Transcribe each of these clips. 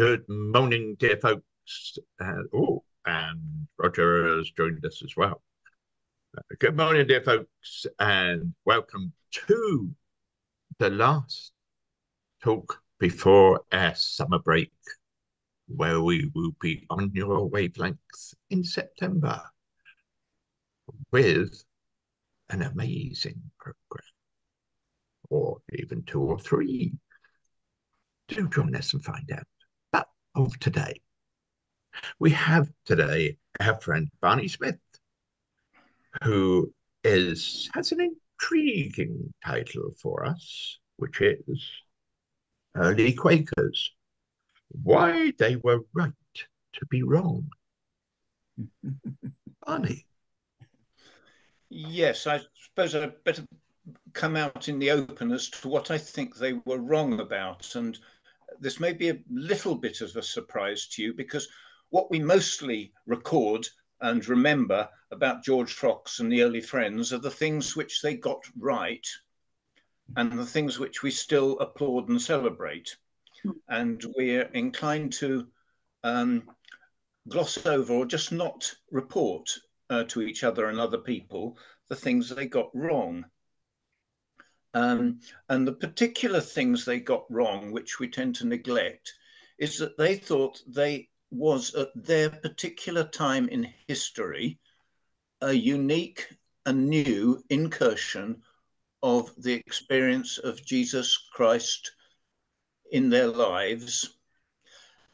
Good morning, dear folks. Uh, oh, and Roger has joined us as well. Uh, good morning, dear folks, and welcome to the last talk before our summer break, where we will be on your wavelengths in September with an amazing program, or even two or three. Do join us and find out of today. We have today our friend Barney Smith, who is has an intriguing title for us, which is Early Quakers. Why they were right to be wrong. Barney. Yes, I suppose I'd better come out in the open as to what I think they were wrong about and this may be a little bit of a surprise to you because what we mostly record and remember about George Fox and the early friends are the things which they got right and the things which we still applaud and celebrate. And we're inclined to um, gloss over or just not report uh, to each other and other people the things they got wrong. Um, and the particular things they got wrong, which we tend to neglect, is that they thought they was at their particular time in history a unique and new incursion of the experience of Jesus Christ in their lives,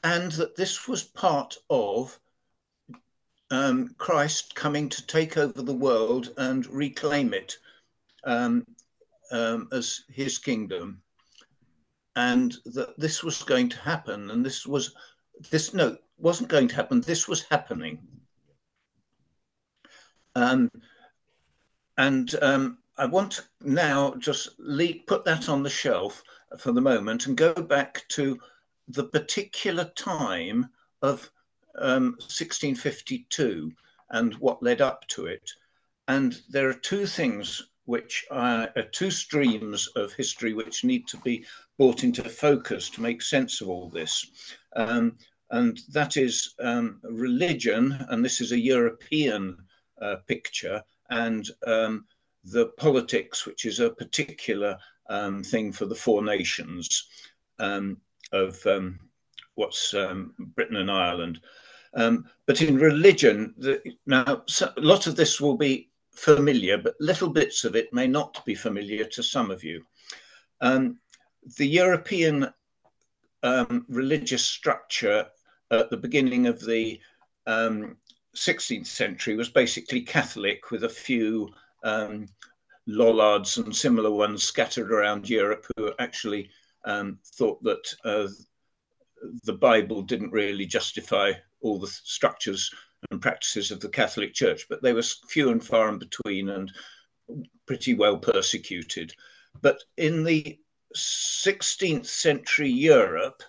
and that this was part of um, Christ coming to take over the world and reclaim it um, um, as his kingdom, and that this was going to happen, and this was this no wasn't going to happen. This was happening, um, and um, I want to now just leave, put that on the shelf for the moment and go back to the particular time of 1652 um, and what led up to it. And there are two things which are, are two streams of history which need to be brought into focus to make sense of all this. Um, and that is um, religion, and this is a European uh, picture, and um, the politics, which is a particular um, thing for the four nations um, of um, what's Britain and Ireland. but in religion, the, now so a lot of this will be familiar, but little bits of it may not be familiar to some of you. Um, the European um, religious structure at the beginning of the um, 16th century was basically Catholic, with a few um, Lollards and similar ones scattered around Europe who actually um, thought that uh, the Bible didn't really justify all the structures and practices of the Catholic Church, but they were few and far in between and pretty well persecuted. But in the 16th century Europe,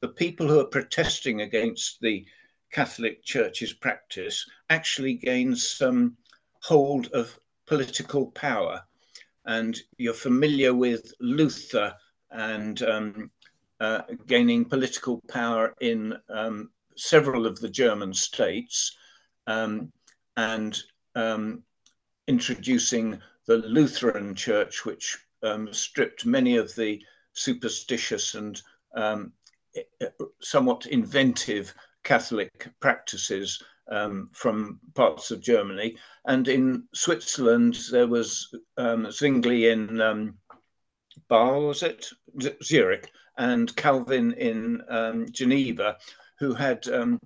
the people who are protesting against the Catholic Church's practice actually gained some hold of political power. And you're familiar with Luther and um, uh, gaining political power in um, several of the German states um, and um, introducing the Lutheran Church, which um, stripped many of the superstitious and um, somewhat inventive Catholic practices um, from parts of Germany. And in Switzerland, there was um, Zwingli in um, Basel, was it? Zurich, and Calvin in um, Geneva, who had um,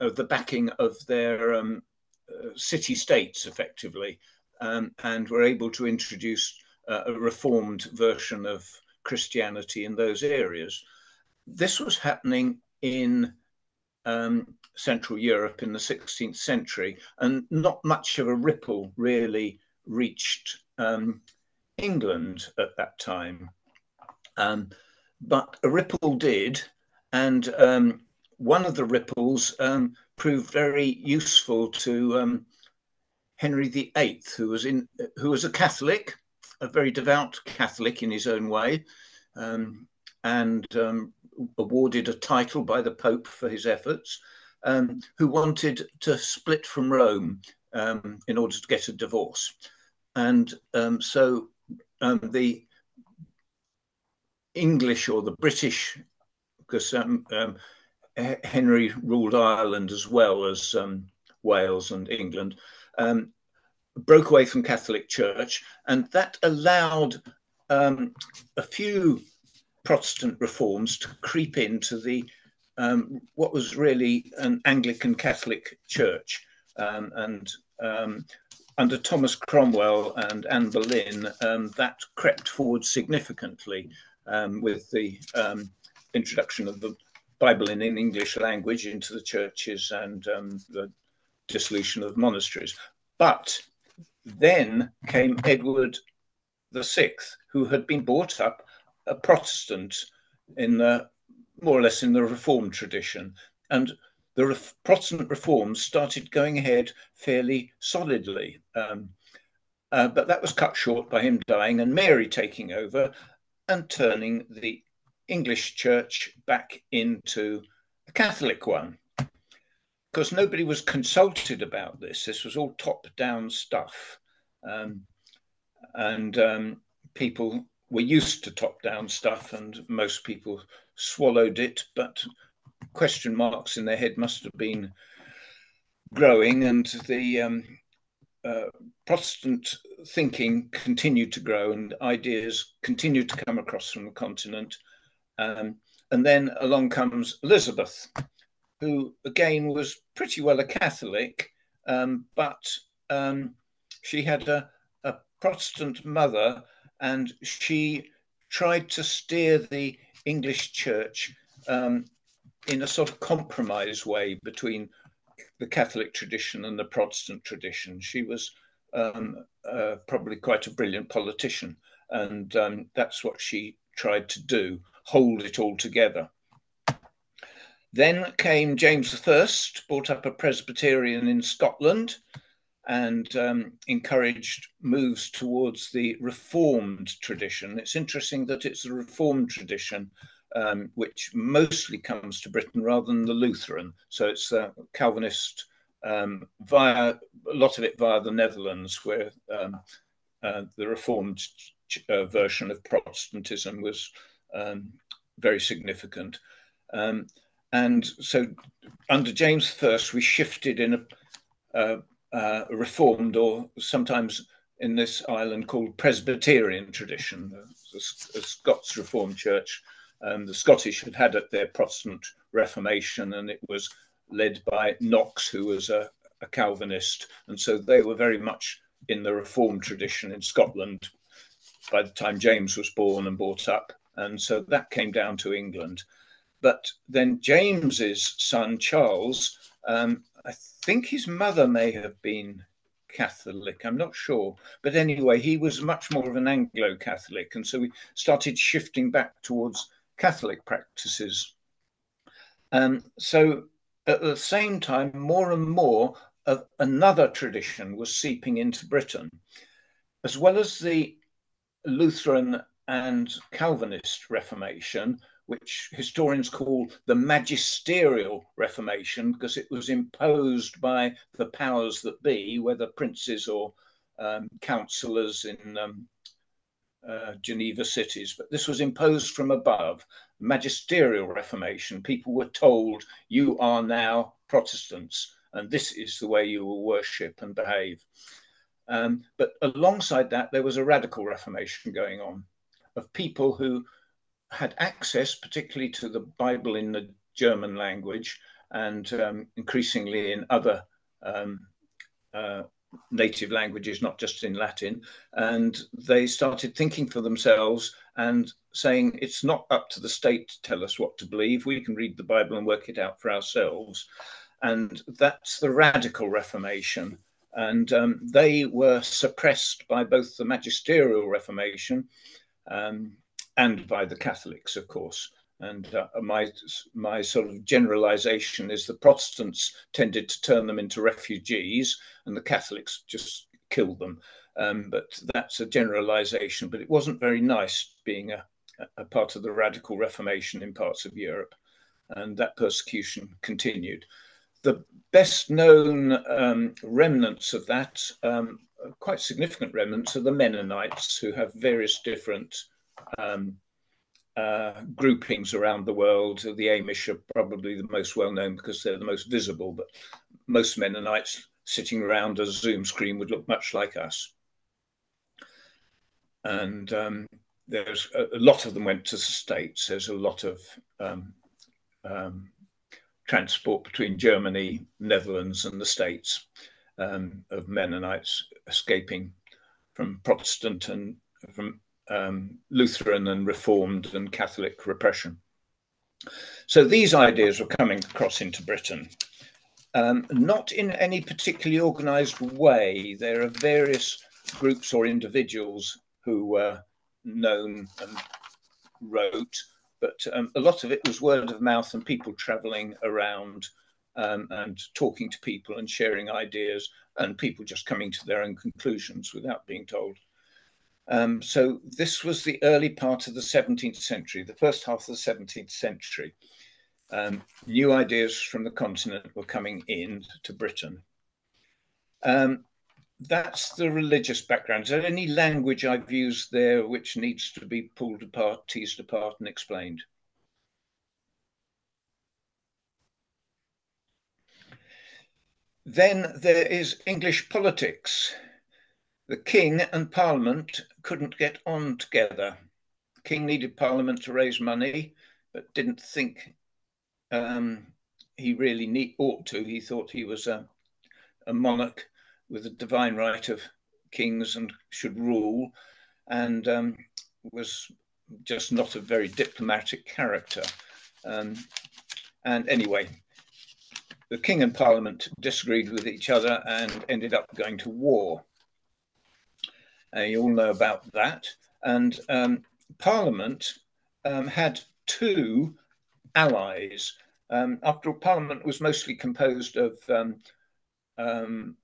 uh, the backing of their um, uh, city states effectively um, and were able to introduce uh, a reformed version of Christianity in those areas. This was happening in um, Central Europe in the 16th century, and not much of a ripple really reached um, England at that time. Um, but a ripple did, and um, one of the ripples um, proved very useful to um, Henry VIII, who was in who was a Catholic, a very devout Catholic in his own way, um, and um, awarded a title by the Pope for his efforts, um, who wanted to split from Rome um, in order to get a divorce. And um, so um, the English or the British, because um, Henry ruled Ireland as well as Wales and England, broke away from Catholic Church, and that allowed um, a few Protestant reforms to creep into the um, what was really an Anglican Catholic Church, um, and um, under Thomas Cromwell and Anne Boleyn, um, that crept forward significantly um, with the introduction of the Bible in English language into the churches and the dissolution of monasteries. But then came Edward VI, who had been brought up a Protestant in the more or less in the Reformed tradition, and the Re- Protestant reforms started going ahead fairly solidly. Um, uh, but that was cut short by him dying and Mary taking over and turning the English church back into a Catholic one because nobody was consulted about this. This was all top down stuff. Um, and um, people were used to top down stuff, and most people swallowed it. But question marks in their head must have been growing, and the um, uh, Protestant thinking continued to grow, and ideas continued to come across from the continent. Um, and then along comes Elizabeth, who again was pretty well a Catholic, um, but um, she had a, a, Protestant mother and she tried to steer the English church um, in a sort of compromise way between the Catholic tradition and the Protestant tradition. She was um, uh, probably quite a brilliant politician, and um, that's what she tried to do hold it all together. Then came James I, brought up a Presbyterian in Scotland and um, encouraged moves towards the Reformed tradition. It's interesting that it's a Reformed tradition um, which mostly comes to Britain rather than the Lutheran. So it's uh, Calvinist um, via a lot of it via the Netherlands, where um, uh, the Reformed uh, version of Protestantism was um, very significant. Um, and so under James I, we shifted in a, uh, uh, reformed or sometimes in this island called Presbyterian tradition, the, the Scots Reformed Church. Um, the Scottish had had their Protestant Reformation, and it was led by Knox, who was a, a Calvinist, and so they were very much in the Reformed tradition in Scotland by the time James was born and brought up, and so that came down to England. But then James's son Charles, um, I think his mother may have been Catholic. I'm not sure, but anyway, he was much more of an Anglo-Catholic, and so we started shifting back towards Catholic practices. Um, so at the same time, more and more of another tradition was seeping into Britain, as well as the Lutheran and Calvinist Reformation which historians call the magisterial Reformation, because it was imposed by the powers that be, whether princes or um, councillors in um, uh, Geneva cities. But this was imposed from above, magisterial Reformation. People were told, you are now Protestants, and this is the way you will worship and behave. Um, but alongside that, there was a radical Reformation going on of people who had access, particularly to the Bible in the German language and um, increasingly in other um, uh, native languages, not just in Latin. And they started thinking for themselves and saying, it's not up to the state to tell us what to believe. We can read the Bible and work it out for ourselves. And that's the radical Reformation. And um, they were suppressed by both the magisterial Reformation um, and by the Catholics, of course. And uh, my my sort of generalization is the Protestants tended to turn them into refugees, and the Catholics just killed them. Um, but that's a generalization. But it wasn't very nice being a a part of the radical Reformation in parts of Europe, and that persecution continued. The best known um, remnants of that, um, quite significant remnants, are the Mennonites, who have various different um, uh, groupings around the world. The Amish are probably the most well known because they're the most visible, but most Mennonites sitting around a Zoom screen would look much like us. And um, there's a, a, lot of them went to the States. There's a lot of um, um, transport between Germany, Netherlands, and the States um, of Mennonites escaping from Protestant and from um, Lutheran and Reformed and Catholic repression. So these ideas were coming across into Britain, um, not in any particularly organized way. There are various groups or individuals who were known and wrote, but um, a lot of it was word of mouth and people traveling around um, and talking to people and sharing ideas and people just coming to their own conclusions without being told. Um, so this was the early part of the 17th century, the first half of the 17th century. Um, new ideas from the continent were coming in to Britain. Um, that's the religious background. Is there any language I've used there which needs to be pulled apart, teased apart, and explained? Then there is English politics. The king and parliament couldn't get on together. The king needed parliament to raise money, but didn't think um, he really need, ought to. He thought he was a, a monarch with the divine right of kings and should rule, and um, was just not a very diplomatic character. Um, and anyway, the king and parliament disagreed with each other and ended up going to war. Uh, you all know about that. And um, parliament um, had two allies. Um, after all, parliament was mostly composed of um, um,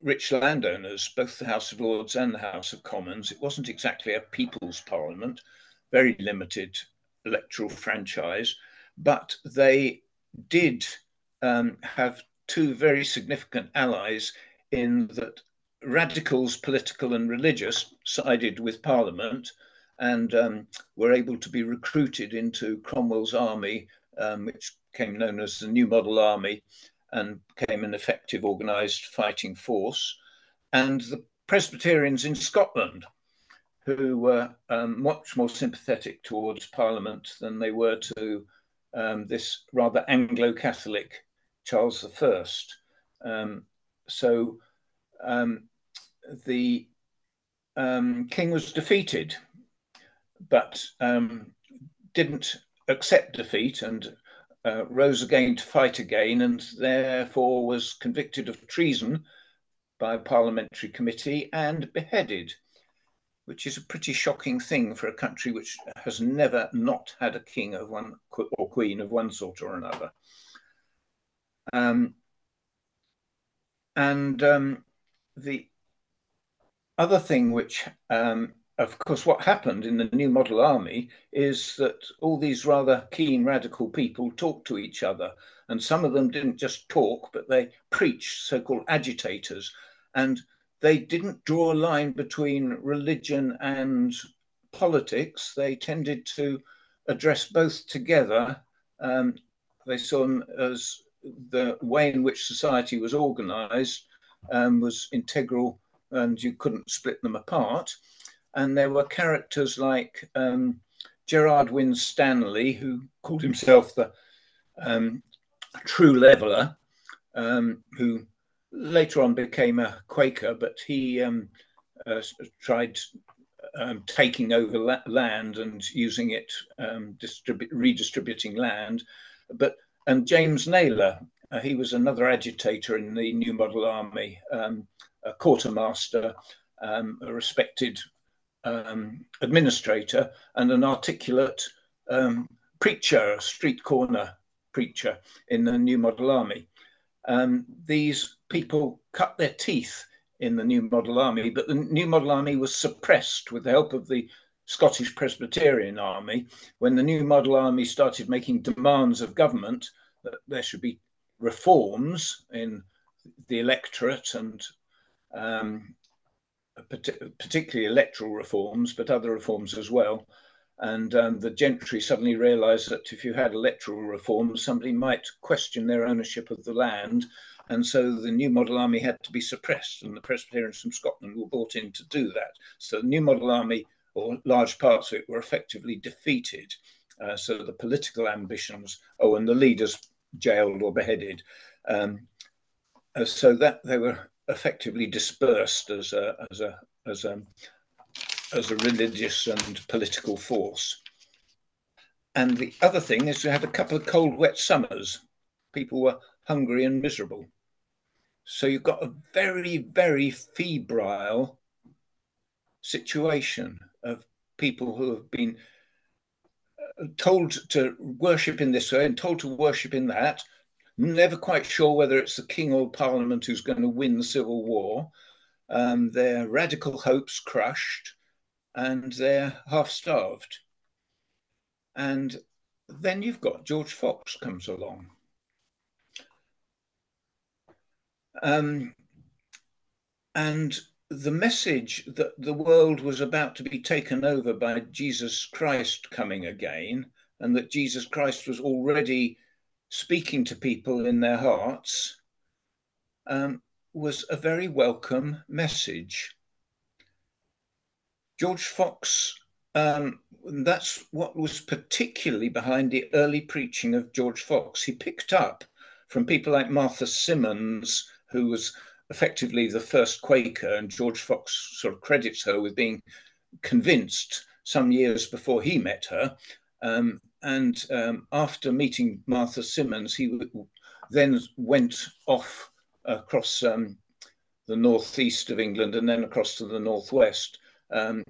rich landowners, both the House of Lords and the House of Commons. It wasn't exactly a people's parliament, very limited electoral franchise, but they did um, have two very significant allies in that radicals, political and religious, sided with Parliament and um, were able to be recruited into Cromwell's army, um, which came known as the New Model Army, and became an effective organised fighting force, and the Presbyterians in Scotland, who were um, much more sympathetic towards Parliament than they were to um, this rather Anglo-Catholic Charles I. Um, so um, the um, king was defeated, but um, didn't accept defeat and uh, rose again to fight again, and therefore was convicted of treason by a parliamentary committee and beheaded, which is a pretty shocking thing for a country which has never not had a king of one or queen of one sort or another. Um, and um, the other thing which um, of course, what happened in the New Model Army is that all these rather keen radical people talked to each other. And some of them didn't just talk, but they preached, so called agitators. And they didn't draw a line between religion and politics. They tended to address both together. Um, they saw them as the way in which society was organized um, was integral and you couldn't split them apart and there were characters like um, Gerard Winstanley, who called himself the um, true leveler, um, who later on became a Quaker, but he um, uh, tried um, taking over la land and using it, um, redistributing land. But and James Nayler, uh, he was another agitator in the New Model Army, a quartermaster, um, a respected um, administrator and an articulate um, preacher, a street corner preacher in the New Model Army. Um, these people cut their teeth in the New Model Army, but the New Model Army was suppressed with the help of the Scottish Presbyterian Army, when the new model army started making demands of government that there should be reforms in the electorate and um, particularly electoral reforms, but other reforms as well. And um, the gentry suddenly realized that if you had electoral reforms, somebody might question their ownership of the land. And so the New Model Army had to be suppressed, and the Presbyterians from Scotland were brought in to do that. So the New Model Army, or large parts of it, were effectively defeated. Uh, so the political ambitions, oh, and the leaders jailed or beheaded. Um, uh, so that they were effectively dispersed as a as a as a as a religious and political force. And the other thing is we had a couple of cold, wet summers. People were hungry and miserable. So you've got a very, very febrile situation of people who have been uh, told to worship in this way and told to worship in that, never quite sure whether it's the king or parliament who's going to win the civil war. Um, their radical hopes crushed, and they're half starved. And then you've got George Fox comes along. Um, and the message that the world was about to be taken over by Jesus Christ coming again, and that Jesus Christ was already speaking to people in their hearts um, was a very welcome message. George Fox, um, that's what was particularly behind the early preaching of George Fox. He picked up from people like Martha Simmons, who was effectively the first Quaker, and George Fox sort of credits her with being convinced some years before he met her um, and um, after meeting Martha Simmons, he then went off across um, the northeast of England and then across to the northwest, um,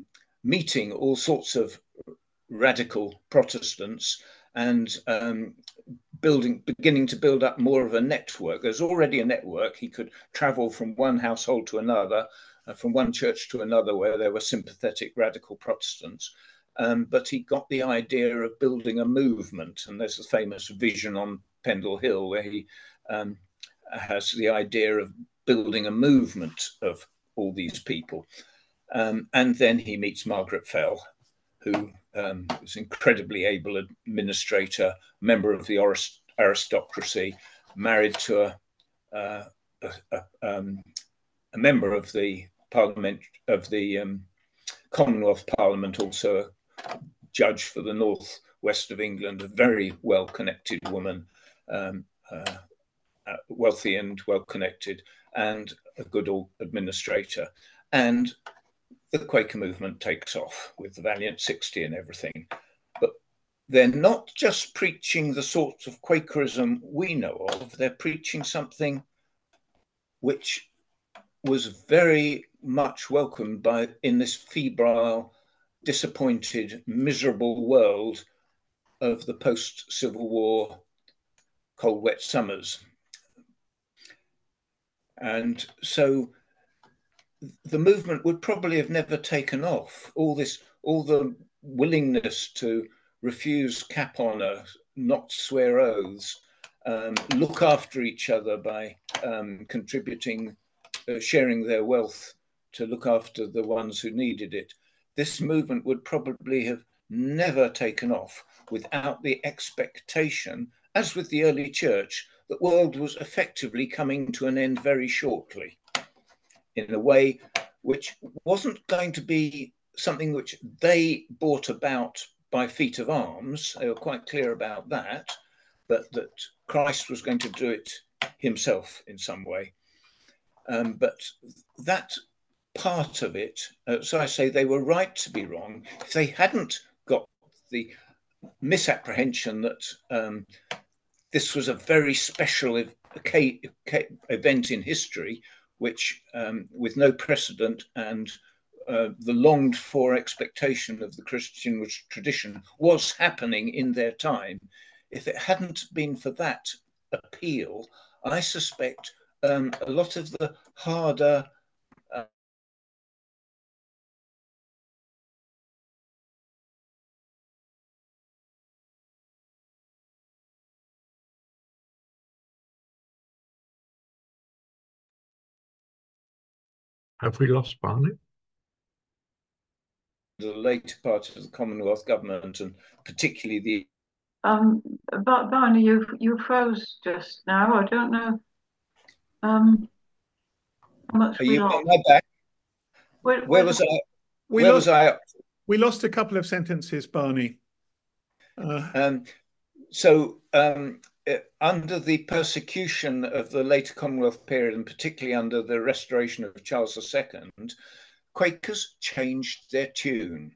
meeting all sorts of radical Protestants and um, building, beginning to build up more of a network. There's already a network. He could travel from one household to another, uh, from one church to another, where there were sympathetic radical Protestants. Um, but he got the idea of building a movement. And there's a famous vision on Pendle Hill where he um, has the idea of building a movement of all these people. Um, and then he meets Margaret Fell, who um, was incredibly able administrator, member of the aristocracy, married to a, uh, a, a, um, a, member of the Parliament of the um, Commonwealth Parliament, also a judge for the north west of England, a very well connected woman, um, uh, uh, wealthy and well connected, and a good administrator. And the Quaker movement takes off with the Valiant 60 and everything. But they're not just preaching the sorts of Quakerism we know of, they're preaching something which was very much welcomed by in this febrile disappointed, miserable world of the post Civil War cold, wet summers. And so the movement would probably have never taken off. All this, all the willingness to refuse cap honor, not swear oaths, um, look after each other by um, contributing, uh, sharing their wealth to look after the ones who needed it this movement would probably have never taken off without the expectation, as with the early church, that world was effectively coming to an end very shortly in a way which wasn't going to be something which they brought about by feat of arms. They were quite clear about that, but that Christ was going to do it himself in some way. Um, but that part of it. Uh, so I say they were right to be wrong. If they hadn't got the misapprehension that um, this was a very special ev- event in history, which, um, with no precedent and uh, the longed for expectation of the Christian tradition, was happening in their time. If it hadn't been for that appeal, I suspect um, a lot of the harder Have we lost Barney? The later part of the Commonwealth government, and particularly the. Um, but Barney, you you froze just now. I don't know. Um, how much Are we you lost. on my back? Where, Where was I? We Where lost, was I we lost a couple of sentences, Barney. Uh, Um, so, um, under the persecution of the later Commonwealth period, and particularly under the restoration of Charles II, Quakers changed their tune.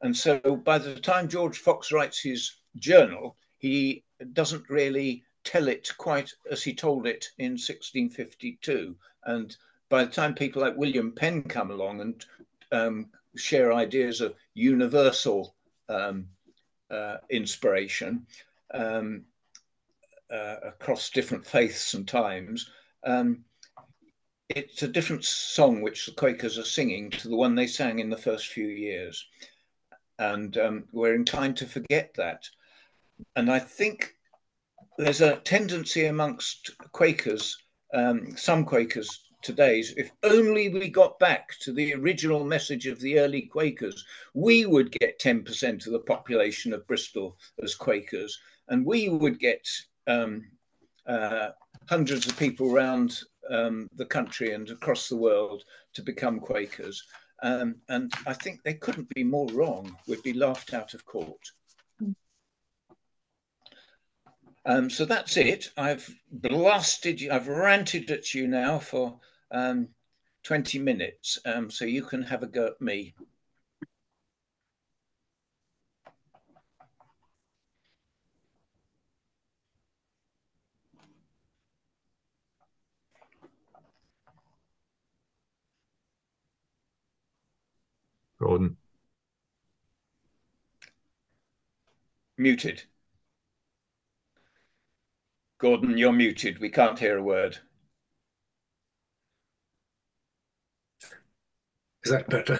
And so, by the time George Fox writes his journal, he doesn't really tell it quite as he told it in 1652. And by the time people like William Penn come along and um, share ideas of universal um, uh, inspiration um, uh, across different faiths and times. Um, it's a different song which the Quakers are singing to the one they sang in the first few years. And um, we're inclined to forget that. And I think there's a tendency amongst Quakers, um, some Quakers today, if only we got back to the original message of the early Quakers, we would get 10% of the population of Bristol as Quakers, and we would get um, uh, hundreds of people around um, the country and across the world to become Quakers. Um, and I think they couldn't be more wrong, would be laughed out of court. Um, so that's it. I've blasted you, I've ranted at you now for um, 20 minutes, um, so you can have a go at me. Gordon. Muted. Gordon, you're muted. We can't hear a word. Is that better?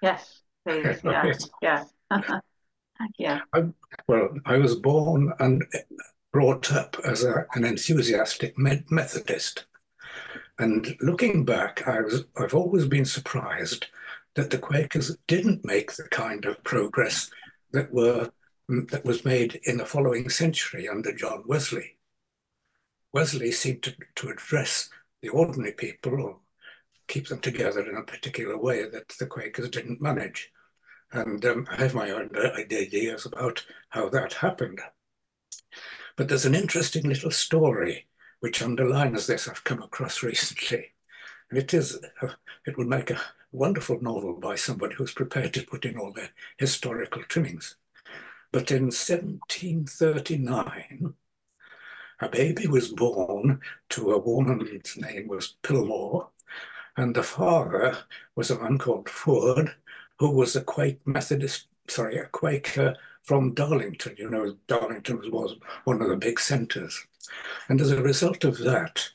Yes, please. Yeah, Yes. yeah. yeah. Well, I was born and brought up as a, an enthusiastic Methodist. And looking back, I was, I've always been surprised that the Quakers didn't make the kind of progress that were that was made in the following century under John Wesley. Wesley seemed to, to address the ordinary people or keep them together in a particular way that the Quakers didn't manage. And um, I have my own ideas about how that happened. But there's an interesting little story which underlines this I've come across recently. And it is, uh, it would make a wonderful novel by somebody who's prepared to put in all the historical trimmings. But in 1739, a baby was born to a woman whose name was Pilmore, and the father was a man called Ford, who was a Quake Methodist, sorry, a Quaker from Darlington. You know, Darlington was one of the big centers. And as a result of that,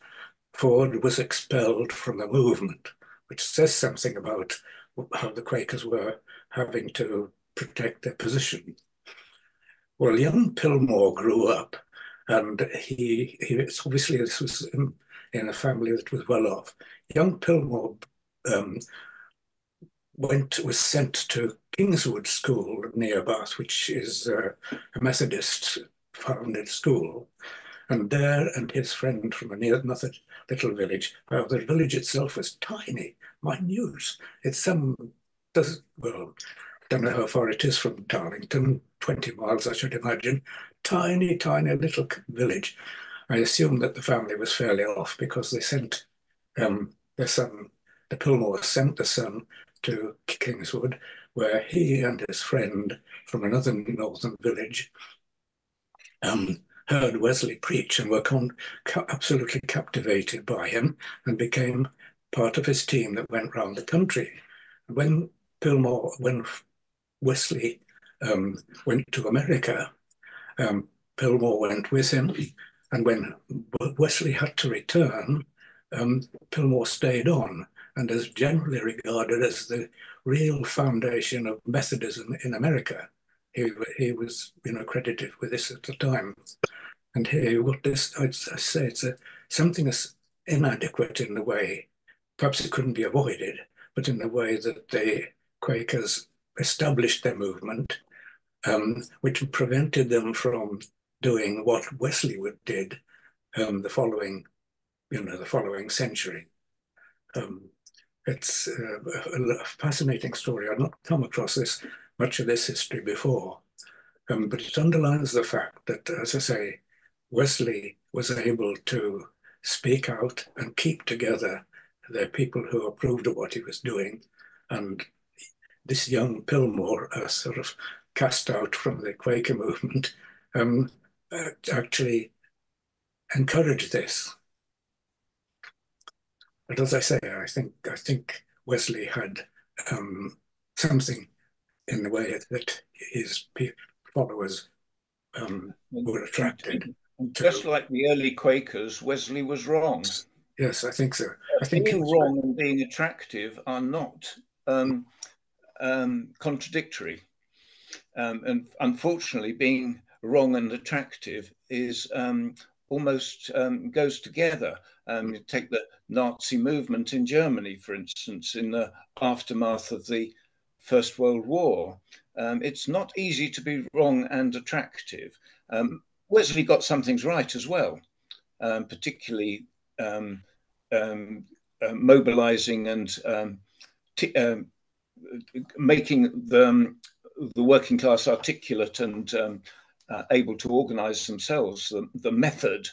Ford was expelled from the movement, which says something about how the Quakers were having to protect their position. Well, young Pilmore grew up, and he, he obviously this was in, in, a family that was well off. Young Pilmore um, went was sent to Kingswood School near Bath, which is uh, a Methodist founded school. And there, and his friend from another little village. Well, the village itself was tiny, minute. It's some does well, don't know how far it is from Darlington, 20 miles, I should imagine. Tiny, tiny little village. I assume that the family was fairly off because they sent um, their son, the Pilmore sent the son to Kingswood, where he and his friend from another northern village um, heard Wesley preach and were absolutely captivated by him and became part of his team that went round the country. When Pilmore, when Wesley um, went to America, um, Pilmore went with him, and when Wesley had to return, um, Pilmore stayed on and is generally regarded as the real foundation of Methodism in America. He, he was, you know, credited with this at the time. And here, what this, I'd say, it's a, something that's inadequate in the way perhaps it couldn't be avoided, but in the way that the Quakers established their movement, um, which prevented them from doing what Wesley did um, the following, you know, the following century. Um, it's uh, a fascinating story. I've not come across this much of this history before, um, but it underlines the fact that, as I say, Wesley was able to speak out and keep together the people who approved of what he was doing, and this young Pilmore, uh, sort of cast out from the Quaker movement, um, uh, actually encouraged this. But as I say, I think I think Wesley had um, something in the way that his followers um, were attracted. Just to... like the early Quakers, Wesley was wrong. Yes, I think so. I think being wrong and being attractive are not um, um, contradictory. Um, and unfortunately, being wrong and attractive is um, almost um, goes together. Um, you take the Nazi movement in Germany, for instance, in the aftermath of the First World War. Um, it's not easy to be wrong and attractive. Um, Wesley got some things right as well, um, particularly um, uh, mobilizing and making the, the working class articulate and um, uh, able to organize themselves, the, the method.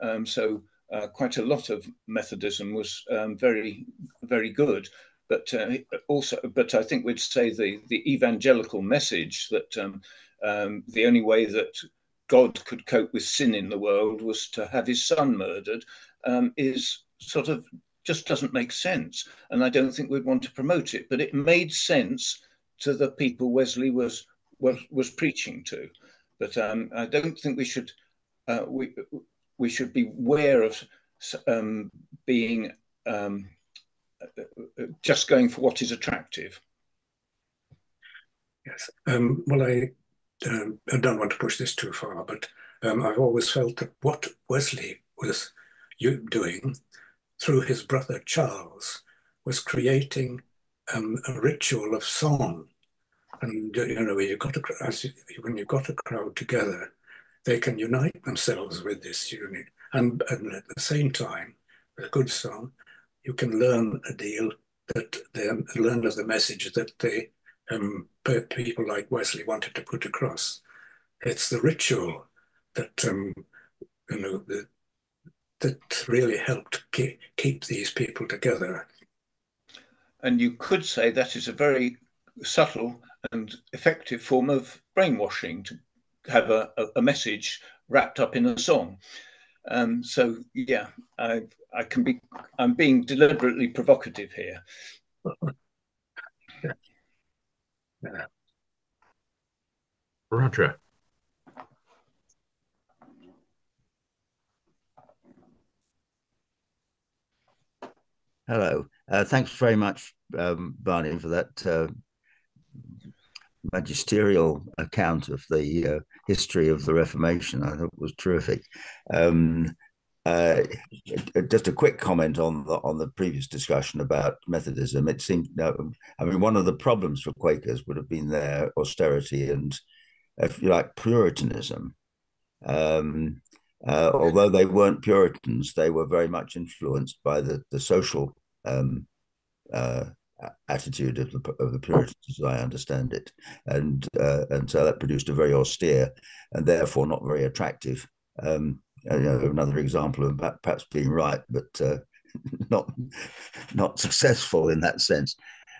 Um, so uh, quite a lot of Methodism was um, very, very good. But uh, also, but I think we'd say the, the evangelical message that um, um, the only way that God could cope with sin in the world was to have his son murdered um, is sort of just doesn't make sense. And I don't think we'd want to promote it. But it made sense to the people Wesley was was, was preaching to. But um, I don't think we should uh, we we should be aware of um, being um, just going for what is attractive. Yes. Um, well, I, um, I don't want to push this too far, but um, I've always felt that what Wesley was doing through his brother Charles was creating um, a ritual of song and you know, you got a, when you've got a crowd together, they can unite themselves with this unit, and, and at the same time, with a good song, you can learn a deal that they learn of the message that they um, people like Wesley wanted to put across. It's the ritual that um, you know that that really helped keep, keep these people together. And you could say that is a very subtle and effective form of brainwashing to have a, a message wrapped up in a song. Um, so yeah, I I can be I'm being deliberately provocative here. yeah. Roger. Hello. Uh, thanks very much, um, Barney, for that uh, magisterial account of the uh, history of the Reformation. I thought was terrific. Um, uh, just a quick comment on the on the previous discussion about Methodism. It seemed, I mean, one of the problems for Quakers would have been their austerity and, if you like, Puritanism. Um, uh, although they weren't Puritans, they were very much influenced by the the social um, uh, attitude of the of the Puritans, as I understand it, and uh, and so that produced a very austere and therefore not very attractive. Um, you know, another example of perhaps being right, but uh, not not successful in that sense.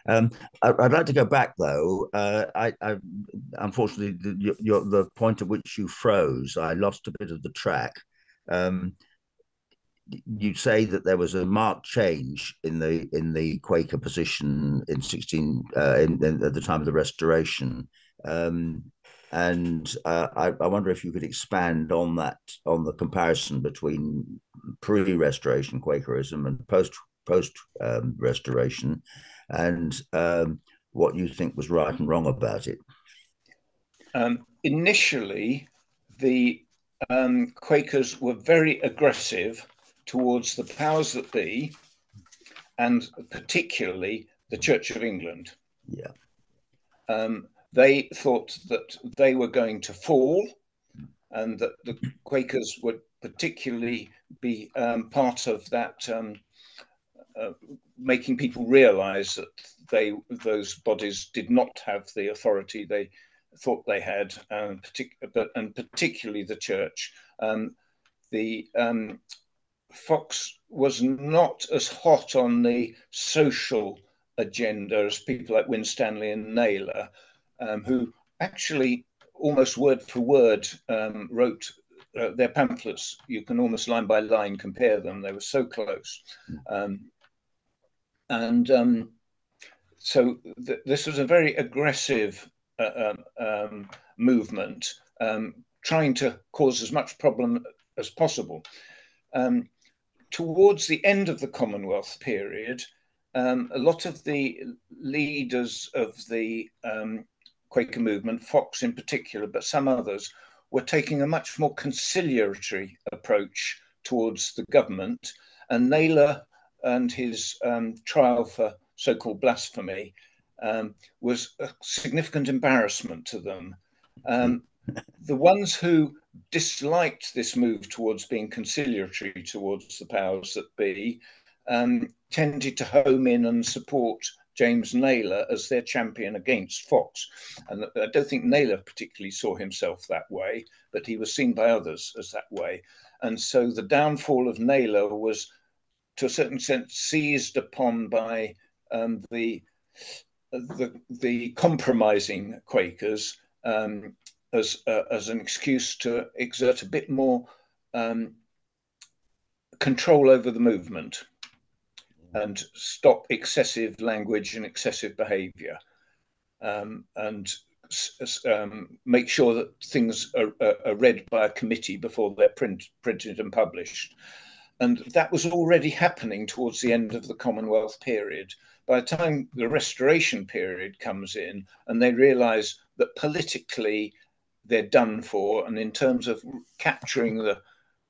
Um, I, would like to go back though. Uh, I, I, unfortunately the, your, the point at which you froze, I lost a bit of the track. Um, you say that there was a marked change in the in the Quaker position in sixteen uh, in, in, at the time of the Restoration, um, and uh, I, I, wonder if you could expand on that on the comparison between pre-Restoration Quakerism and post post um, Restoration, and um, what you think was right and wrong about it. Um, initially, the um, Quakers were very aggressive towards the powers that be and particularly the Church of England. Yeah. Um, they thought that they were going to fall and that the Quakers would particularly be um, part of that, um, uh, making people realize that they those bodies did not have the authority they thought they had, and, partic- but, and particularly the church. Um, the um, Fox was not as hot on the social agenda as people like Winstanley and Nayler, um, who actually almost word for word um, wrote uh, their pamphlets. You can almost line by line compare them. They were so close. Um, and um, so th- this was a very aggressive uh, um, um, movement, um, trying to cause as much problem as possible. Towards the end of the Commonwealth period, a lot of the leaders of the Quaker movement, Fox in particular, but some others, were taking a much more conciliatory approach towards the government. And Nayler and his um, trial for so called blasphemy um, was a significant embarrassment to them. Um, the ones who disliked this move towards being conciliatory towards the powers that be um, tended to home in and support James Nayler as their champion against Fox. And I don't think Nayler particularly saw himself that way, but he was seen by others as that way. And so the downfall of Nayler was, to a certain extent, seized upon by um, the, the, the compromising Quakers um, as, uh, as an excuse to exert a bit more um, control over the movement and stop excessive language and excessive behavior um, and um, make sure that things are, are, read by a committee before they're print, printed and published. And that was already happening towards the end of the Commonwealth period. By the time the Restoration period comes in and they realize that politically they're done for, and in terms of capturing the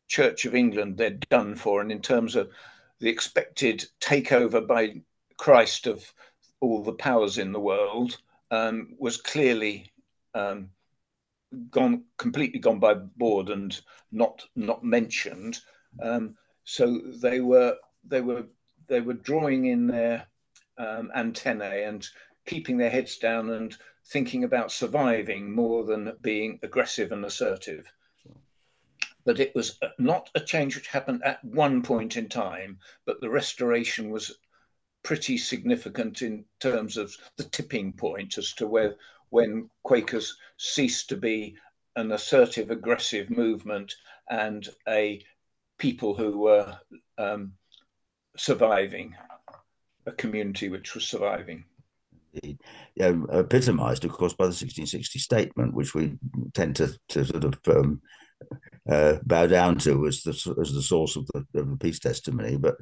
Church of England, they're done for, and in terms of the expected takeover by Christ of all the powers in the world um, was clearly um, gone completely gone by board and not not mentioned. Um, so they were they were they were drawing in their um, antennae and keeping their heads down and thinking about surviving more than being aggressive and assertive But it was not a change which happened at one point in time, but the restoration was pretty significant in terms of the tipping point as to where when Quakers ceased to be an assertive, aggressive movement and a people who were um, surviving, a community which was surviving. Yeah, epitomized, of course, by the 1660 statement, which we tend to, to sort of um, uh, bow down to as the as the source of the, of the peace testimony, but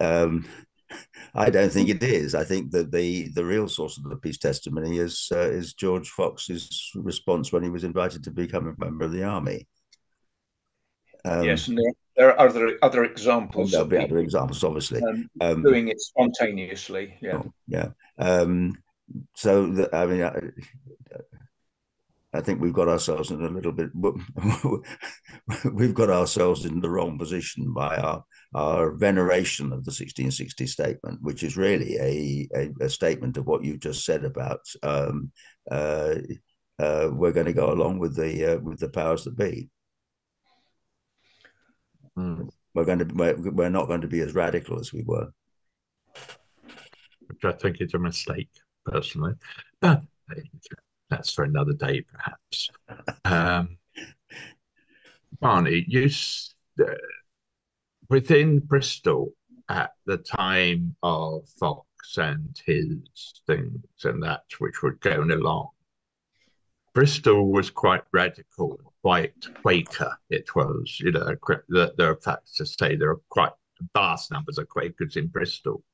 um, I don't think it is. I think that the the real source of the peace testimony is uh, is George Fox's response when he was invited to become a member of the army. Um, yes, and there, there, are other other examples. There'll be other examples, obviously. Um, um, doing it spontaneously. Yeah, oh, yeah. Um, so the, I mean, I, I think we've got ourselves in a little bit. we've got ourselves in the wrong position by our our veneration of the 1660 statement, which is really a, a, a statement of what you just said about um, uh, uh, we're going to go along with the uh, with the powers that be. Mm. We're going to we're, we're not going to be as radical as we were. Which I think is a mistake, personally. But that's for another day, perhaps. Um, Barney, you uh, within Bristol at the time of Fox and his things and that which were going along. Bristol was quite radical, quite Quaker. It was, you know, there are facts to say there are quite vast numbers of Quakers in Bristol,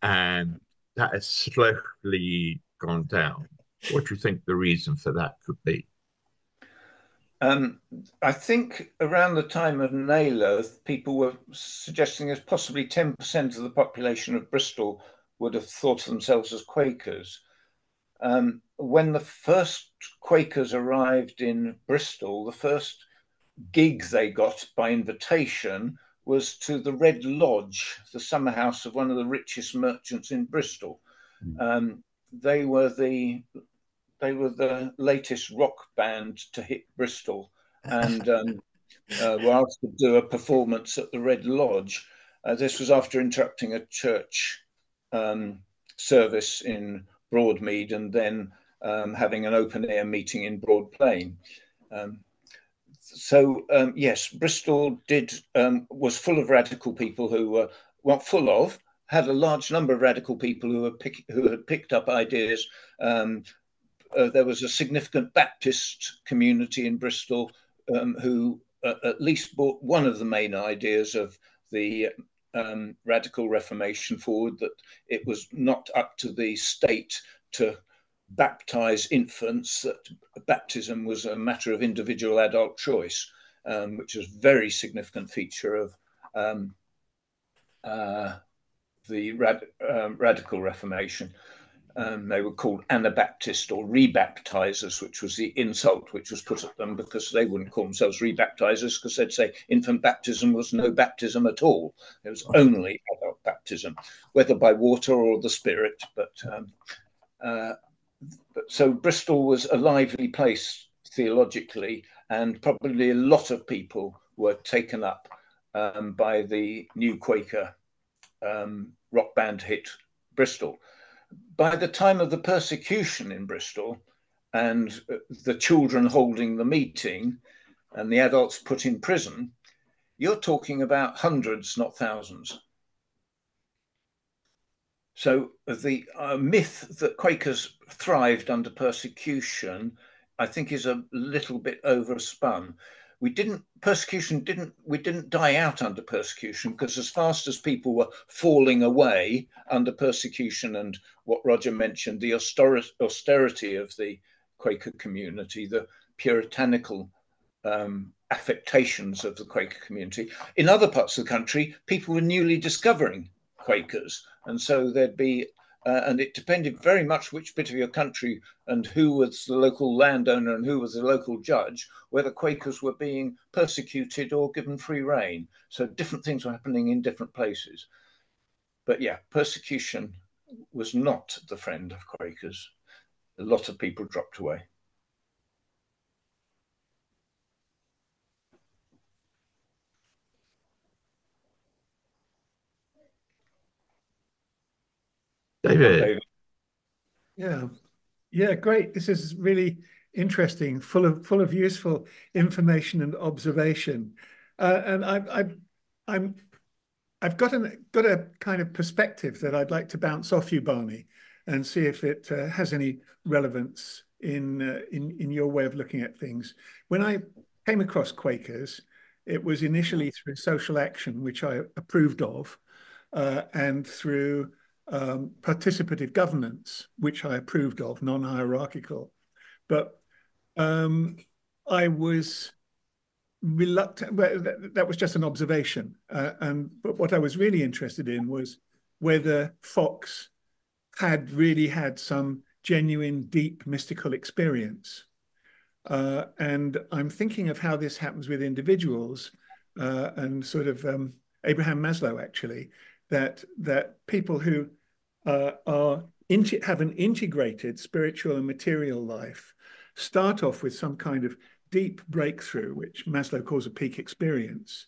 and that has slowly gone down what do you think the reason for that could be? Um, I think around the time of Nayler, people were suggesting that possibly 10% of the population of Bristol would have thought of themselves as Quakers. Um, when the first Quakers arrived in Bristol, the first gig they got by invitation was to the Red Lodge, the summer house of one of the richest merchants in Bristol. Mm. Um, they were the they were the latest rock band to hit Bristol, and um, uh, were asked to do a performance at the Red Lodge. Uh, this was after interrupting a church um, service in Broadmead and then um, having an open air meeting in Broad Plain. Um, so um, yes, Bristol did um, was full of radical people who were well full of had a large number of radical people who were pick, who had picked up ideas. Um, uh, there was a significant Baptist community in Bristol who uh, at least brought one of the main ideas of the um, radical Reformation forward that it was not up to the state to baptize infants, that baptism was a matter of individual adult choice, um, which is a very significant feature of um, uh, the rad um, radical Reformation. Um, they were called Anabaptist or rebaptizers, which was the insult which was put at them because they wouldn't call themselves rebaptizers because they'd say infant baptism was no baptism at all. It was only adult baptism, whether by water or the Spirit. But, um, uh, but so Bristol was a lively place theologically, and probably a lot of people were taken up um, by the new Quaker um, rock band hit Bristol by the time of the persecution in Bristol and the children holding the meeting and the adults put in prison, you're talking about hundreds, not thousands. So the uh, myth that Quakers thrived under persecution, I think, is a little bit overspun. We didn't persecution didn't we didn't die out under persecution because as fast as people were falling away under persecution and what roger mentioned the austerity of the quaker community the puritanical um, affectations of the quaker community. In other parts of the country people were newly discovering quakers and so there'd be uh, and it depended very much which bit of your country and who was the local landowner and who was the local judge, whether Quakers were being persecuted or given free rein. So different things were happening in different places. But yeah, persecution was not the friend of Quakers. A lot of people dropped away. David. Yeah, yeah, great. This is really interesting, full of full of useful information and observation. Uh, and I, I, I'm, I've got an got a kind of perspective that I'd like to bounce off you, Barney, and see if it uh, has any relevance in uh, in in your way of looking at things. When I came across Quakers, it was initially through social action, which I approved of, uh, and through um, participative governance, which I approved of, non-hierarchical. But um, I was reluctant. Well, that, that, was just an observation. Uh, and but what I was really interested in was whether Fox had really had some genuine, deep mystical experience. Uh, and I'm thinking of how this happens with individuals uh, and sort of um, Abraham Maslow actually, that that people who uh, are have an integrated spiritual and material life start off with some kind of deep breakthrough, which Maslow calls a peak experience,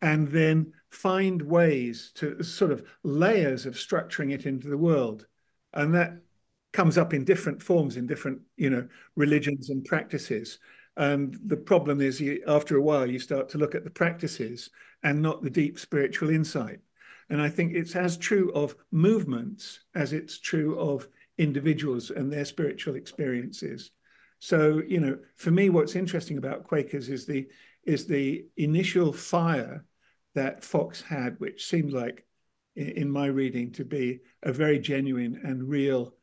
and then find ways to sort of layers of structuring it into the world, and that comes up in different forms in different you know religions and practices. And the problem is, you, after a while, you start to look at the practices and not the deep spiritual insight. And I think it's as true of movements as it's true of individuals and their spiritual experiences. So, you know, for me, what's interesting about Quakers is the is the initial fire that Fox had, which seemed like, in my reading, to be a very genuine and real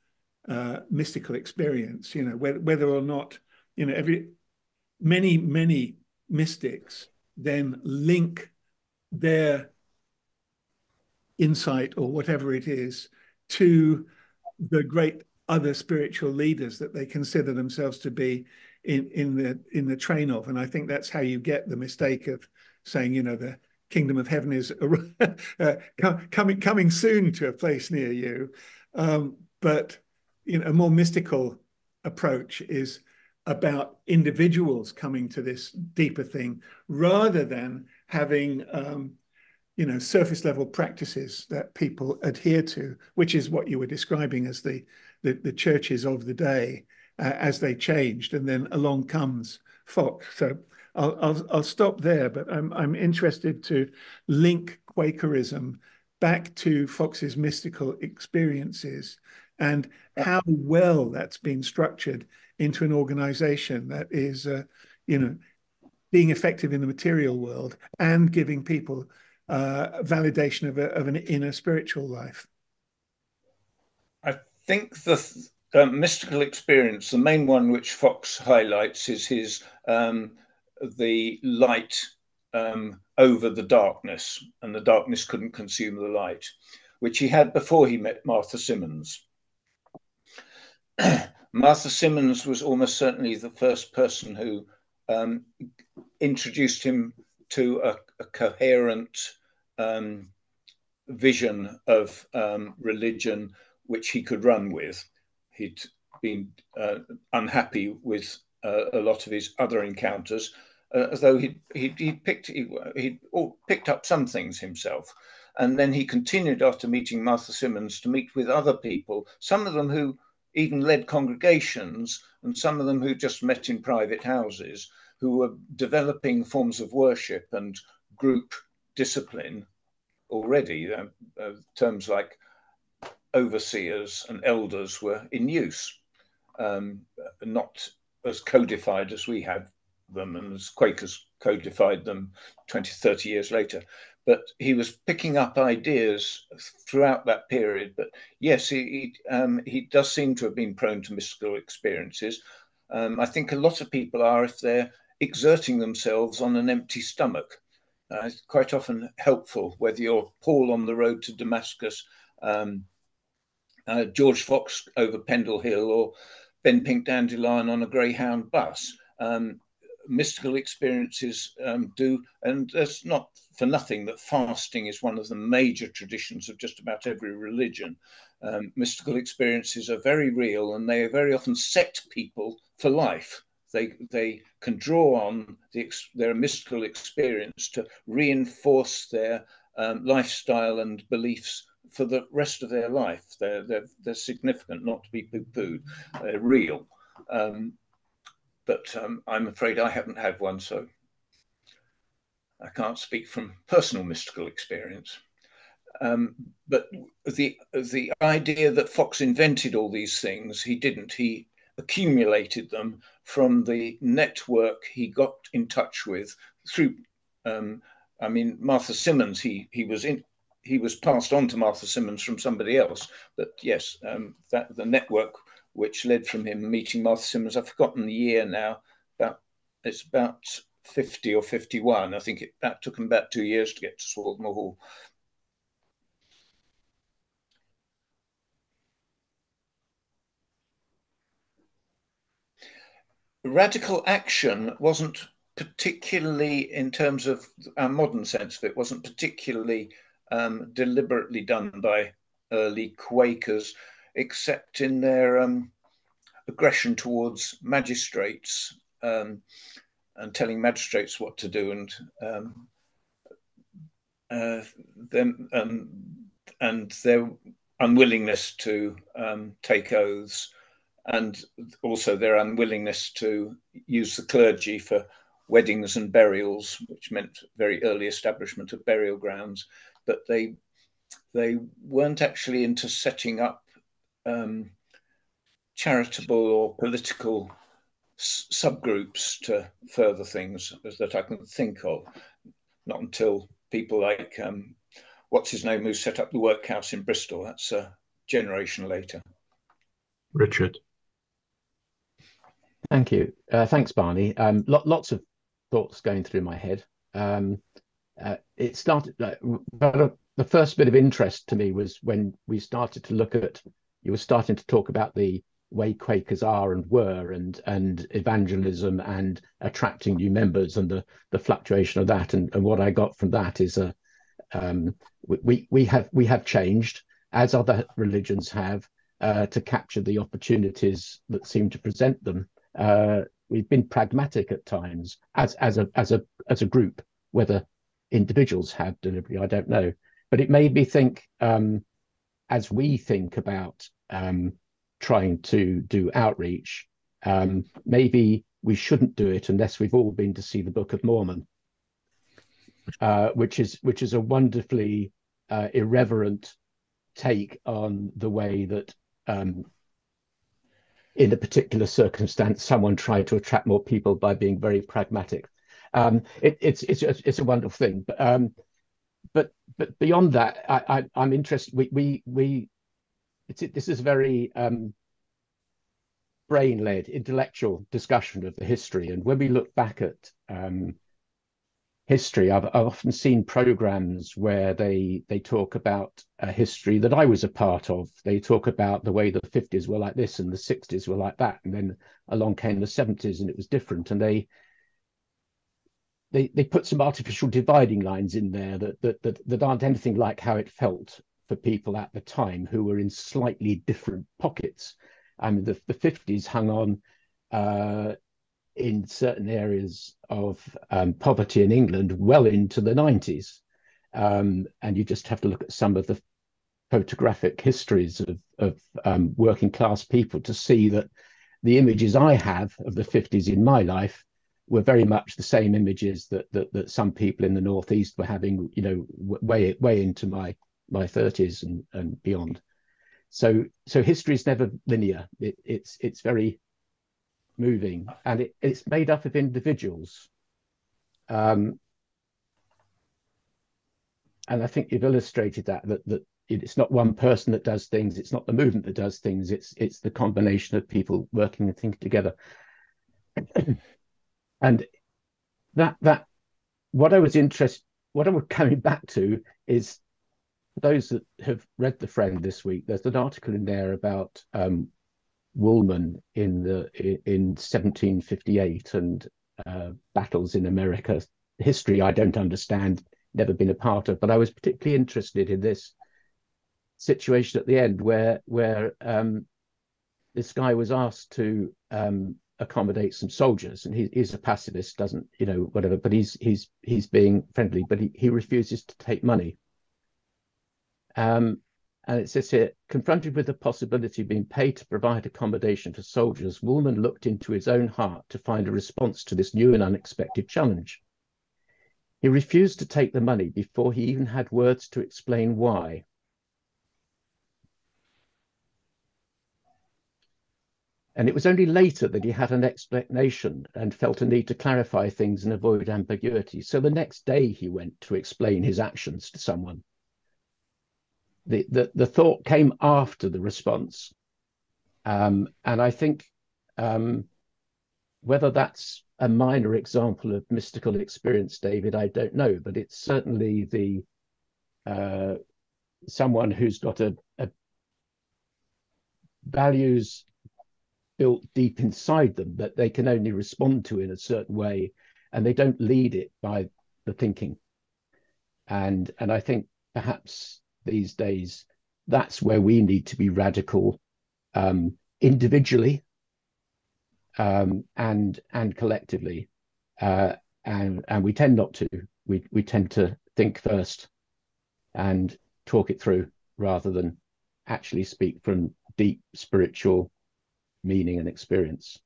uh, mystical experience. You know, whether, whether or not, you know, every many, many mystics then link their insight or whatever it is to the great other spiritual leaders that they consider themselves to be in in the in the train of. And i think that's how you get the mistake of saying you know the kingdom of heaven is uh, coming coming soon to a place near you. Um, but you know a more mystical approach is about individuals coming to this deeper thing rather than having um, you know surface level practices that people adhere to which is what you were describing as the the, the churches of the day uh, as they changed and then along comes fox so I'll, I'll i'll stop there but i'm i'm interested to link quakerism back to fox's mystical experiences and how well that's been structured into an organization that is uh, you know being effective in the material world and giving people uh, validation of, a, of an inner spiritual life? I think the uh, mystical experience, the main one which Fox highlights, is his um, the light um, over the darkness, and the darkness couldn't consume the light, which he had before he met Martha Simmonds. Martha Simmonds was almost certainly the first person who um, introduced him to a, a coherent um, vision of um, religion which he could run with. He'd been uh, unhappy with uh, a lot of his other encounters, uh, though he he he picked he he picked up some things himself, and then he continued after meeting Martha Simmonds to meet with other people, some of them who even led congregations, and some of them who just met in private houses, who were developing forms of worship and group discipline already. Uh, uh, terms like overseers and elders were in use, um, not as codified as we have them and as Quakers codified them 20, 30 years later. But he was picking up ideas throughout that period. But yes, he, he, um, he does seem to have been prone to mystical experiences. Um, I think a lot of people are if they're exerting themselves on an empty stomach. Uh, it's quite often helpful, whether you're Paul on the road to Damascus, um, uh, George Fox over Pendle Hill, or Ben Pink Dandelion on a Greyhound bus. Um, mystical experiences um, do, and it's not for nothing that fasting is one of the major traditions of just about every religion. Um, mystical experiences are very real and they are very often set people for life. They, they can draw on the, their mystical experience to reinforce their um, lifestyle and beliefs for the rest of their life. They're, they're, they're significant, not to be poo pooed, they're real. Um, but um, I'm afraid I haven't had one, so I can't speak from personal mystical experience. Um, but the the idea that Fox invented all these things, he didn't. He accumulated them from the network he got in touch with through. Um, I mean, Martha Simmonds. He he was in. He was passed on to Martha Simmonds from somebody else. But yes, um, that the network which led from him meeting Martha Simmons. I've forgotten the year now. About it's about fifty or fifty-one. I think it, that took him about two years to get to Swarthmoor Hall. Radical action wasn't particularly, in terms of our modern sense of it, wasn't particularly um, deliberately done by early Quakers, except in their um, aggression towards magistrates um, and telling magistrates what to do, and um, uh, them um, and their unwillingness to um, take oaths and also their unwillingness to use the clergy for weddings and burials, which meant very early establishment of burial grounds. But they they weren't actually into setting up um, charitable or political s- subgroups to further things that I can think of. Not until people like um, what's his name who set up the workhouse in Bristol. That's a generation later. Richard. Thank you. Uh, thanks, Barney. Um, lo lots of thoughts going through my head. Um, uh, it started, uh, the first bit of interest to me was when we started to look at, you were starting to talk about the way Quakers are and were, and and evangelism and attracting new members and the the fluctuation of that. And, and what I got from that is a um, we we have we have changed as other religions have uh, to capture the opportunities that seem to present them. Uh, we've been pragmatic at times as as a as a as a group. Whether individuals have deliberately, I don't know. But it made me think um, as we think about um, trying to do outreach, um, maybe we shouldn't do it unless we've all been to see the Book of Mormon, uh, which is which is a wonderfully uh, irreverent take on the way that um, in a particular circumstance, someone tried to attract more people by being very pragmatic. Um, it, it's it's it's a wonderful thing, but um, but but beyond that, I, I am interested. We we we it's this is a very um, brain-led intellectual discussion of the history, and when we look back at um, history. I've, I've, often seen programs where they they talk about a history that I was a part of. They talk about the way the 50s were like this and the 60s were like that, and then along came the 70s and it was different. And they they they put some artificial dividing lines in there that that that, that aren't anything like how it felt for people at the time who were in slightly different pockets. I mean, the, the 50s hung on uh, in certain areas of um, poverty in England well into the 90s. Um, and you just have to look at some of the photographic histories of, of um, working class people to see that the images I have of the 50s in my life were very much the same images that that, that some people in the northeast were having, you know, way way into my my 30s and, and beyond. So so history is never linear. It, it's it's very moving, and it, it's made up of individuals. Um, and I think you've illustrated that, that that it's not one person that does things, it's not the movement that does things, it's it's the combination of people working and thinking together. and that that what I was interested, what I was coming back to is those that have read the friend this week. There's an article in there about um, Woolman in the in 1758 and uh, battles in America. History I don't understand, never been a part of, but I was particularly interested in this situation at the end where where um, this guy was asked to um, accommodate some soldiers, and he, he's a pacifist, doesn't you know whatever, but he's he's he's being friendly, but he, he refuses to take money. Um, and it says here, confronted with the possibility of being paid to provide accommodation for soldiers, Woolman looked into his own heart to find a response to this new and unexpected challenge. He refused to take the money before he even had words to explain why. And it was only later that he had an explanation and felt a need to clarify things and avoid ambiguity. So the next day he went to explain his actions to someone the, the, thought came after the response. Um, and I think um, whether that's a minor example of mystical experience, David, I don't know, but it's certainly the uh, someone who's got a, a values built deep inside them that they can only respond to in a certain way, and they don't lead it by the thinking. And and I think perhaps these days, that's where we need to be radical um, individually um, and and collectively. Uh, and and we tend not to. We we tend to think first and talk it through rather than actually speak from deep spiritual meaning and experience.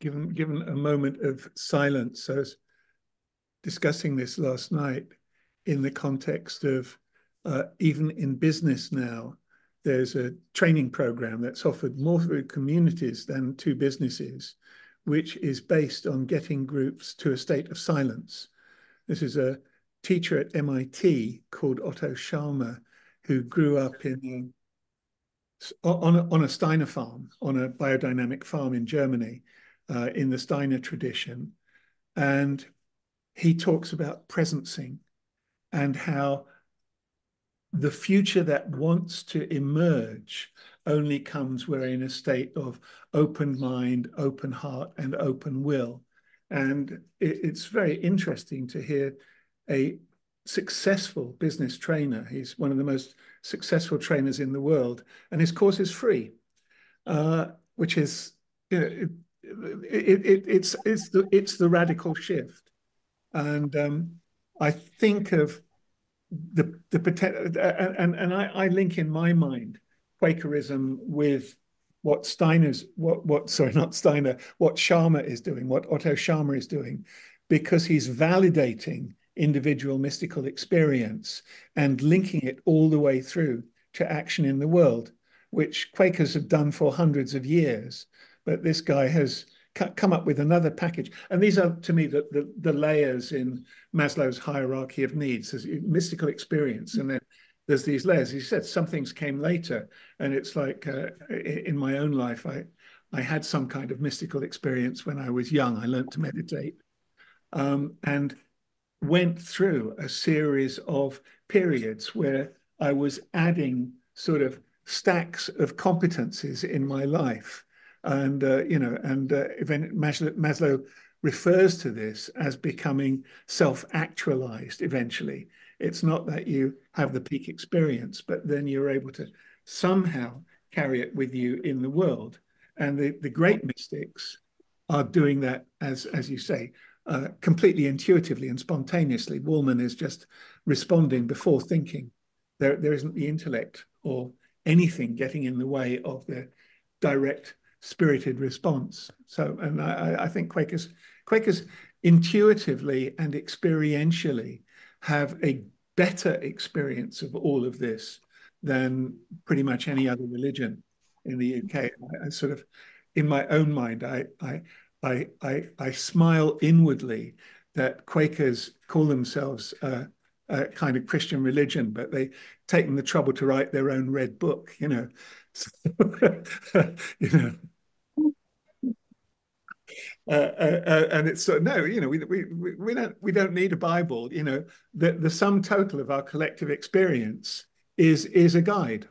Given given a moment of silence. I was discussing this last night in the context of uh, even in business now, there's a training program that's offered more through communities than to businesses, which is based on getting groups to a state of silence. This is a teacher at MIT called Otto Scharmer, who grew up in on a, on a Steiner farm, on a biodynamic farm in Germany, uh, in the Steiner tradition, and he talks about presencing and how the future that wants to emerge only comes we're in a state of open mind, open heart, and open will. And it, it's very interesting to hear a successful business trainer. He's one of the most successful trainers in the world, and his course is free, uh, which is you know it, it, it, it's it's the it's the radical shift, and um, I think of the the potential, and and I, I link in my mind Quakerism with what Steiner's what what sorry not Steiner what Scharmer is doing, what Otto Scharmer is doing, because he's validating individual mystical experience and linking it all the way through to action in the world, which Quakers have done for hundreds of years. But this guy has come up with another package. And these are, to me, the, the, the layers in Maslow's hierarchy of needs. There's mystical experience, and then there's these layers. He said some things came later, and it's like uh, in my own life, I I had some kind of mystical experience when I was young. I learned to meditate, um, and went through a series of periods where I was adding sort of stacks of competencies in my life. And, uh, you know, and uh, Maslow, Maslow refers to this as becoming self-actualized eventually. It's not that you have the peak experience, but then you're able to somehow carry it with you in the world. And the, the great mystics are doing that, as, as you say, uh, completely intuitively and spontaneously. Woolman is just responding before thinking. There, there isn't the intellect or anything getting in the way of the direct spirited response. So, and I, I think Quakers, Quakers intuitively and experientially have a better experience of all of this than pretty much any other religion in the UK. I, I sort of, in my own mind, I, I, I, I, I smile inwardly that Quakers call themselves a, a, kind of Christian religion, but they taken the trouble to write their own red book, you know. So, you know. Uh, uh, uh, and it's so no, you know, we, we we don't we don't need a Bible. You know, the the sum total of our collective experience is is a guide,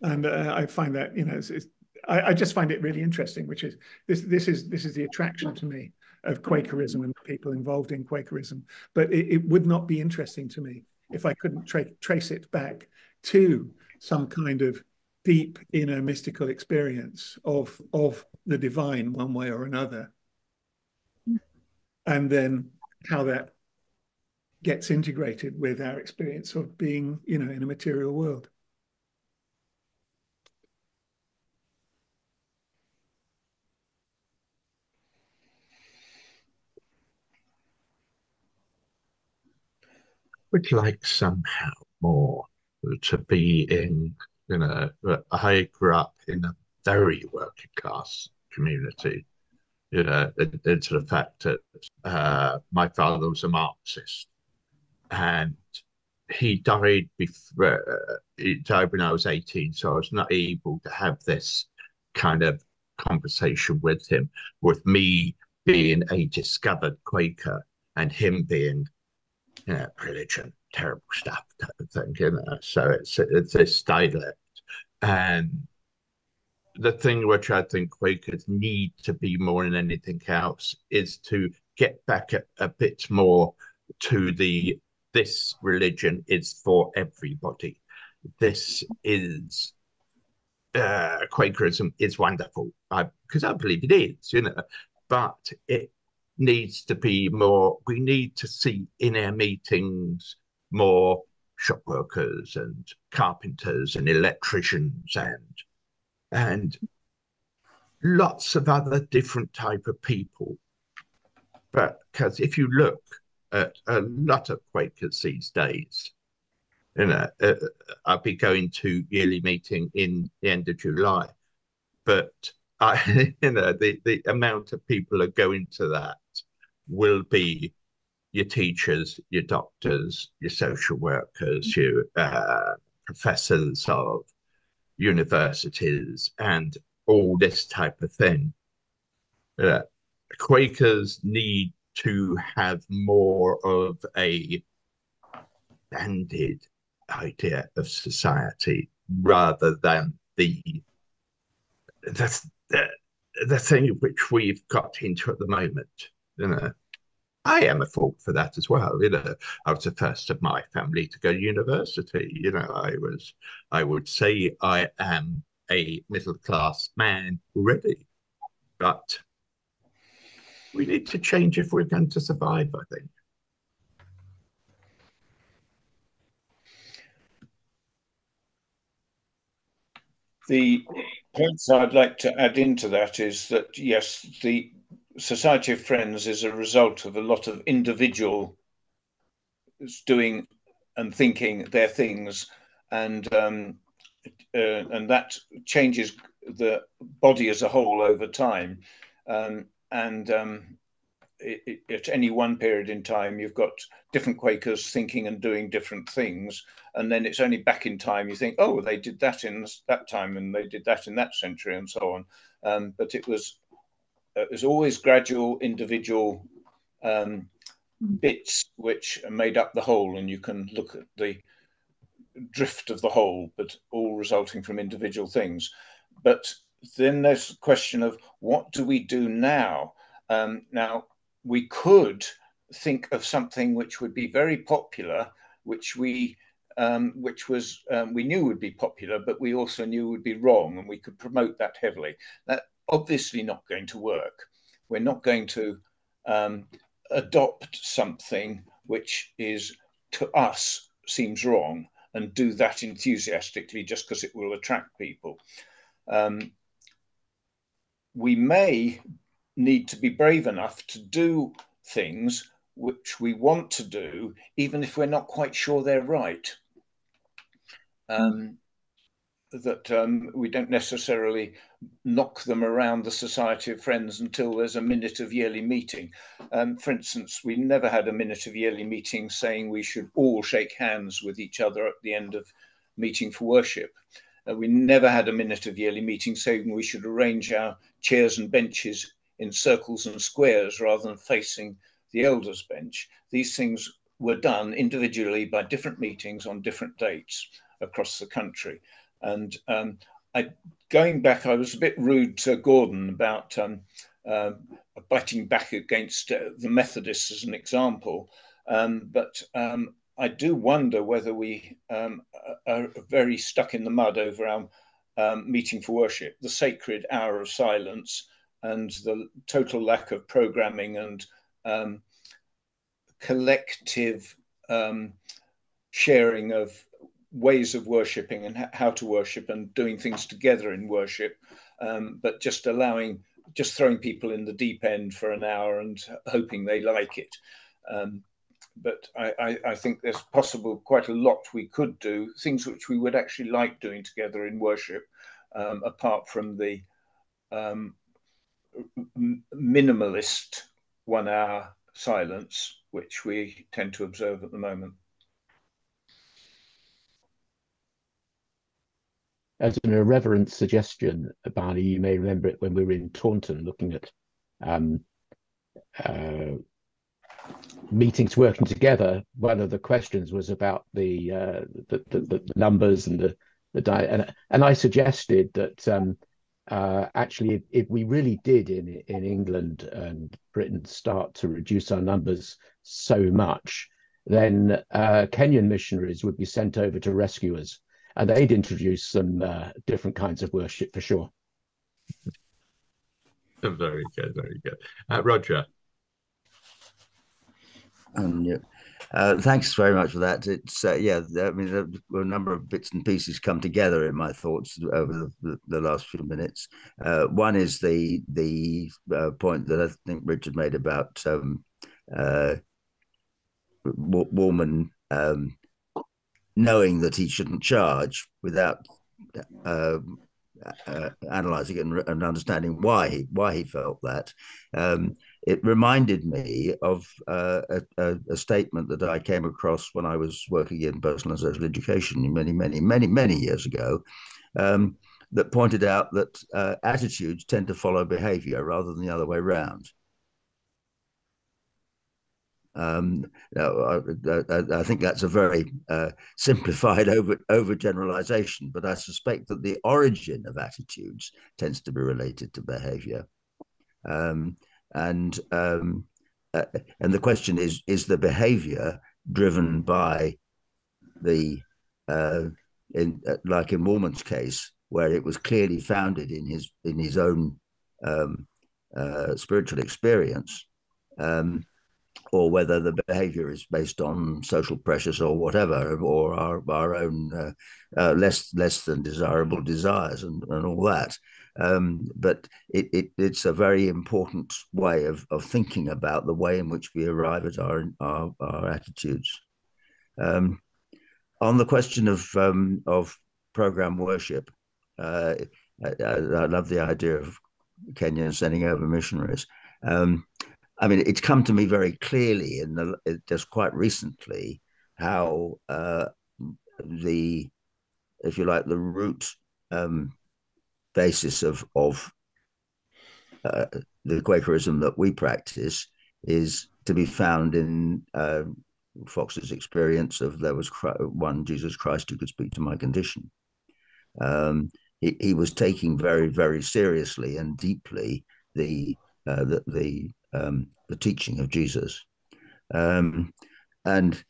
and uh, I find that you know it's, it's, I, I, just find it really interesting, which is this this is this is the attraction to me of Quakerism and people involved in Quakerism. But it, it would not be interesting to me if I couldn't tra trace it back to some kind of deep inner mystical experience of of the divine one way or another and then how that gets integrated with our experience of being you know in a material world would like somehow more to be in, you know, I grew up in a very working class community, you know, into the fact that uh, my father was a Marxist and he died before, he died when I was 18, so I was not able to have this kind of conversation with him, with me being a discovered Quaker and him being you know, religion, terrible stuff type of thing, you know. So it's it's this dialect. And the thing which I think Quakers need to be more than anything else is to get back a, a bit more to the this religion is for everybody. This is uh, Quakerism is wonderful because I, I believe it is, you know, but it needs to be more, we need to see in our meetings more shop workers and carpenters and electricians and and lots of other different type of people. But because if you look at a lot of Quakers these days, you know, uh, I'll be going to yearly meeting in the end of July, but I, you know, the, the amount of people are going to that will be your teachers, your doctors, your social workers, your uh, professors of universities, and all this type of thing. Uh, Quakers need to have more of a banded idea of society rather than the that's the, thing which we've got into at the moment. You know, I am a fault for that as well. You know, I was the first of my family to go to university. You know, I was, I would say I am a middle class man already, but we need to change if we're going to survive, I think. The points I'd like to add into that is that, yes, the Society of Friends is a result of a lot of individuals doing and thinking their things, and um, uh, and that changes the body as a whole over time. Um, and um, at any one period in time, you've got different Quakers thinking and doing different things, and then it's only back in time you think, oh, they did that in that time, and they did that in that century, and so on. Um, but it was it was always gradual, individual um, bits which made up the whole, and you can look at the drift of the whole, but all resulting from individual things. But then there's the question of what do we do now? Um, now, we could think of something which would be very popular, which we um, which was um, we knew would be popular, but we also knew would be wrong, and we could promote that heavily. That obviously not going to work. We're not going to um, adopt something which is to us seems wrong and do that enthusiastically just because it will attract people. Um, we may need to be brave enough to do things which we want to do, even if we're not quite sure they're right. Um, that um, we don't necessarily knock them around the Society of Friends until there's a minute of yearly meeting. Um, for instance, we never had a minute of yearly meeting saying we should all shake hands with each other at the end of meeting for worship. Uh, we never had a minute of yearly meeting saying we should arrange our chairs and benches in circles and squares rather than facing the elders' bench. These things were done individually by different meetings on different dates across the country. And um, I, going back, I was a bit rude to Gordon about um, uh, biting back against uh, the Methodists as an example. Um, but um, I do wonder whether we um, are very stuck in the mud over our um, meeting for worship, the sacred hour of silence, and the total lack of programming and um, collective um, sharing of ways of worshipping and how to worship and doing things together in worship, um, but just allowing, just throwing people in the deep end for an hour and hoping they like it. Um, but I, I, I, think there's possible quite a lot we could do, things which we would actually like doing together in worship, um, apart from the um, minimalist one hour silence, which we tend to observe at the moment. As an irreverent suggestion, Barney, you may remember it when we were in Taunton looking at um, uh, meetings working together. One of the questions was about the uh, the, the, the, numbers and the the diet, and and I suggested that um, uh, actually, if, if, we really did in in England and Britain start to reduce our numbers so much, then uh, Kenyan missionaries would be sent over to rescue us, and they'd introduce some uh, different kinds of worship for sure. Very good, very good, uh, Roger. Um, yeah. Uh, thanks very much for that. It's uh, yeah, I mean, a number of bits and pieces come together in my thoughts over the, the last few minutes. Uh, one is the the uh, point that I think Richard made about um, uh, Woolman um, knowing that he shouldn't charge without uh, uh, analyzing and, and, understanding why he why he felt that. Um, it reminded me of uh, a, a, statement that I came across when I was working in personal and social education many, many, many, many years ago. Um, that pointed out that uh, attitudes tend to follow behavior rather than the other way around. Um, I, I, I, think that's a very uh, simplified over overgeneralization, but I suspect that the origin of attitudes tends to be related to behavior. Um, and um, uh, and the question is: is the behavior driven by the uh, in uh, like in Woolman's case, where it was clearly founded in his in his own um, uh, spiritual experience, um, or whether the behavior is based on social pressures or whatever, or our, our own uh, uh, less less than desirable desires and, and all that. Um, but it, it, it's a very important way of, of thinking about the way in which we arrive at our our, our attitudes. Um, on the question of um, of program worship, uh, I, I, love the idea of Kenya sending over missionaries. Um, I mean, it's come to me very clearly in the just quite recently how uh, the, if you like, the root um, basis of of uh, the Quakerism that we practice is to be found in uh, Fox's experience of there was one Jesus Christ who could speak to my condition. Um, he, he was taking very very seriously and deeply the uh, the the um, the teaching of Jesus. Um, and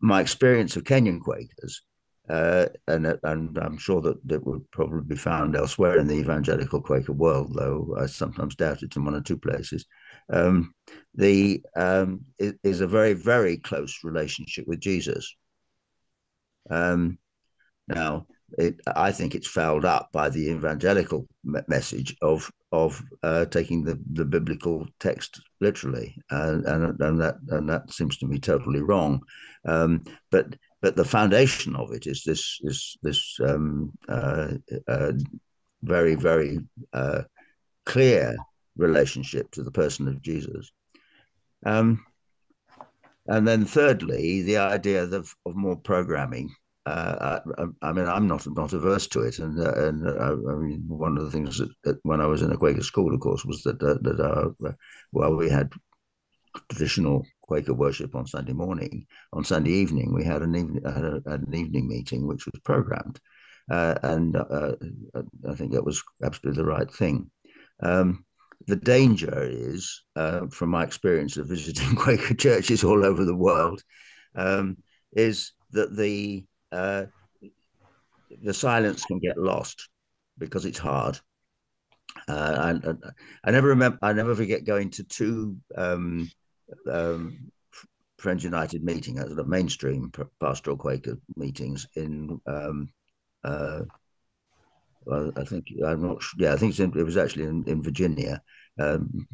my experience of Kenyan Quakers, uh, and, and I'm sure that that would probably be found elsewhere in the evangelical Quaker world, though I sometimes doubt it in one or two places. Um, the um, is a very very close relationship with Jesus. Um, now, it, I think it's fouled up by the evangelical message of of uh, taking the, the biblical text literally, and, and and that and that seems to me totally wrong. Um, but but the foundation of it is this is this um, uh, uh, very very uh, clear relationship to the person of Jesus. Um, and then thirdly, the idea of, of more programming uh, I, I, mean, I'm not not averse to it, and uh, and uh, I mean, one of the things that, that, when I was in a Quaker school, of course, was that uh, that our, uh, well, we had traditional Quaker worship on Sunday morning. On Sunday evening, we had an evening had, had an evening meeting which was programmed, uh, and I think that was absolutely the right thing. Um, the danger is, from my experience of visiting Quaker churches all over the world, um, is that the uh, the silence can get lost because it's hard. Uh, and, I never remember, I never forget going to two um, um, Friends United meeting, as the mainstream pastoral Quaker meetings in. Um, uh, well, I think I'm not. Sure, yeah, I think in, it was actually in, in Virginia, um,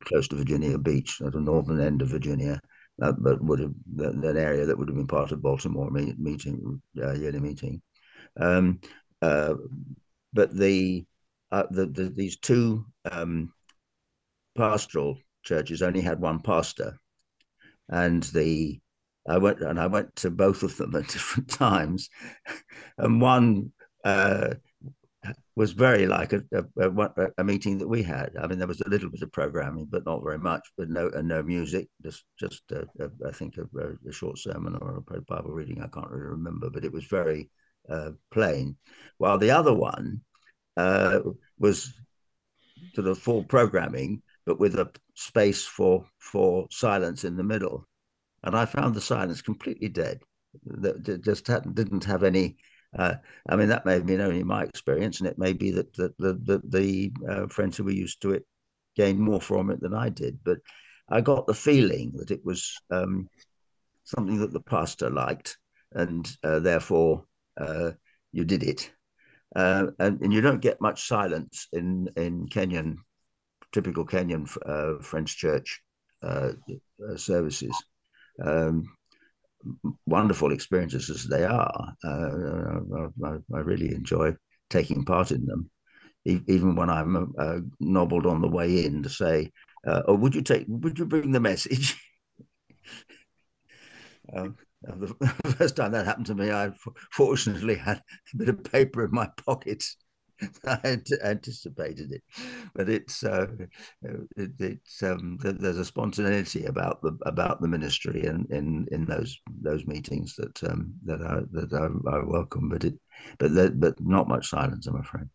close to Virginia Beach, at the northern end of Virginia, uh, but would have that, that, area that would have been part of Baltimore meet, meeting uh, yearly meeting. Um, uh, but the, uh, the, the, these two um, pastoral churches only had one pastor, and the I went and I went to both of them at different times, and one uh, was very like a, a, a, meeting that we had. I mean, there was a little bit of programming, but not very much. But no, and no music. Just, just I think a, short sermon or a Bible reading. I can't really remember, but it was very uh, plain. While the other one uh, was sort of full programming, but with a space for for silence in the middle. And I found the silence completely dead. That just had didn't have any uh, I mean, that may have been only my experience, and it may be that the uh, friends who were used to it gained more from it than I did. But I got the feeling that it was um, something that the pastor liked, and uh, therefore uh, you did it. Uh, and, and, you don't get much silence in in Kenyan, typical Kenyan uh, Friends church services. Um, wonderful experiences as they are, uh, I, I, really enjoy taking part in them, e- even when I'm uh, nobbled on the way in to say, uh, "Oh, would you take? Would you bring the message?" um, the first time that happened to me, I fortunately had a bit of paper in my pocket. I anticipated it, but it's uh, it, it's um, there's a spontaneity about the about the ministry and in, in those those meetings that um, that I that I, I welcome, but it but but not much silence, I'm afraid.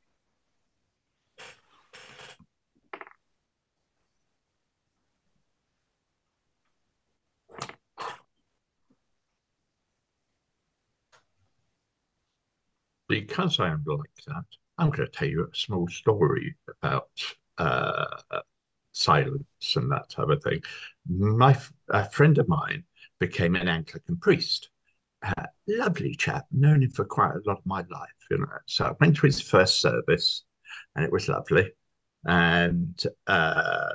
because I am like that, I'm going to tell you a small story about uh, silence and that type of thing. My a friend of mine became an Anglican priest. Uh, lovely chap, known him for quite a lot of my life, you know. So I went to his first service, and it was lovely. And uh,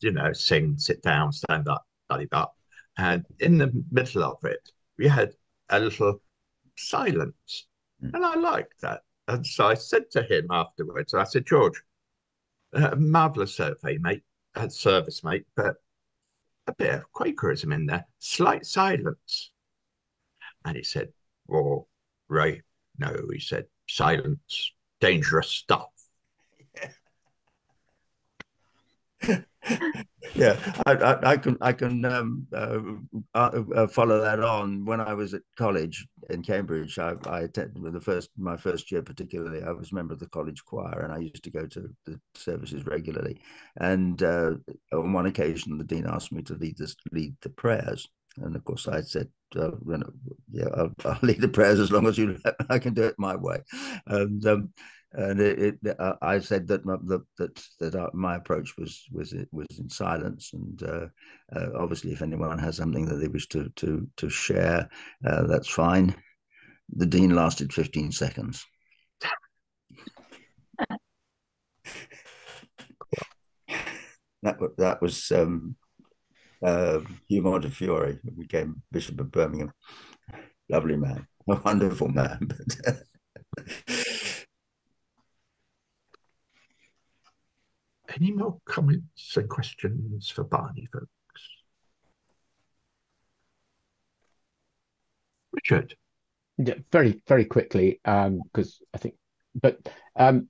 you know, sing, sit down, stand up, study up. And in the middle of it, we had a little silence Mm. And I liked that. And so I said to him afterwards, I said, George, a marvelous survey, mate, uh, service, mate, but a bit of Quakerism in there, slight silence. And he said, Well, Ray, no, he said, silence, dangerous stuff. Yeah, I, I, I, can I can um, uh, uh, uh, follow that on. When I was at college in Cambridge, I, I attended the first my first year particularly. I was a member of the college choir, and I used to go to the services regularly. And uh, on one occasion, the dean asked me to lead this lead the prayers, and of course, I said, uh, "Yeah, I'll, I'll, lead the prayers as long as you I can do it my way." And um, and it, it uh, I said that my, that that, that uh, my approach was was was in silence, and uh, uh, obviously, if anyone has something that they wish to to to share, uh, that's fine. The dean lasted fifteen seconds. that that was um, uh, Hugh Montefiore, who became Bishop of Birmingham. Lovely man, a wonderful man, but. Any more comments and questions for Barney, folks? Richard. Yeah, very, very quickly, because um, I think, but um,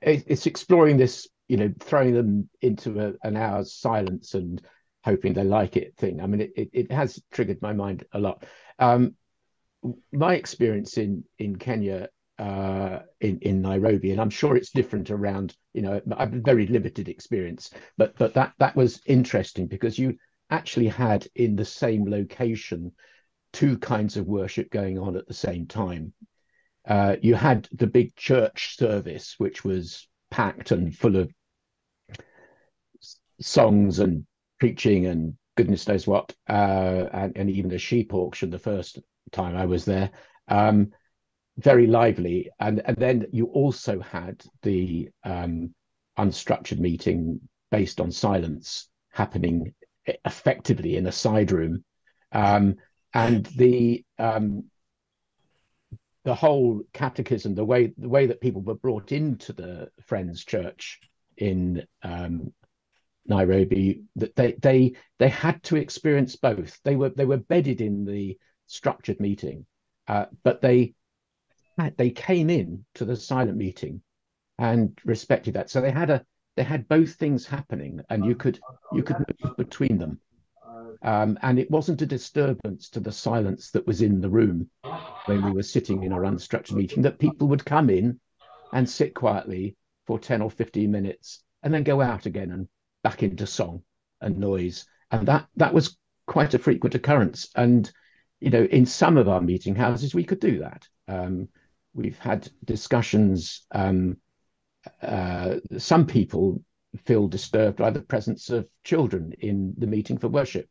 it, it's exploring this, you know, throwing them into a, an hour's silence and hoping they like it thing. I mean, it, it, it has triggered my mind a lot. Um, my experience in in Kenya uh, in in Nairobi, and I'm sure it's different around. You know, I've very limited experience, but but that that was interesting because you actually had in the same location two kinds of worship going on at the same time. Uh, you had the big church service, which was packed and full of songs and preaching and goodness knows what, uh, and, and, even a sheep auction the first time I was there. Um, very lively. And, and then you also had the um, unstructured meeting based on silence happening effectively in a side room. Um, and the um, the whole catechism, the way the way that people were brought into the Friends Church in um, Nairobi, that they they they had to experience both. They were they were bedded in the structured meeting, uh, but they they came in to the silent meeting and respected that. So they had a they had both things happening, and you could you could move between them. Um, and it wasn't a disturbance to the silence that was in the room when we were sitting in our unstructured meeting that people would come in and sit quietly for 10 or 15 minutes and then go out again and back into song and noise and that that was quite a frequent occurrence and you know in some of our meeting houses we could do that um, we've had discussions. Um, uh, some people feel disturbed by the presence of children in the meeting for worship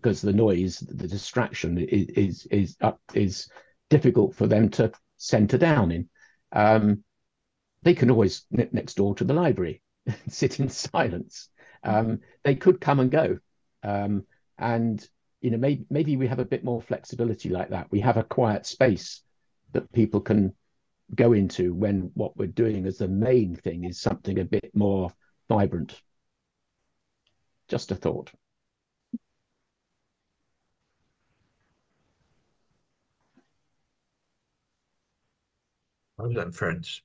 because the noise, the distraction is is is, up, is difficult for them to centre down in. Um, they can always next door to the library sit in silence. Um, they could come and go, um, and you know maybe maybe we have a bit more flexibility like that. We have a quiet space that people can go into when what we're doing as the main thing is something a bit more vibrant. Just a thought. Well done, friends.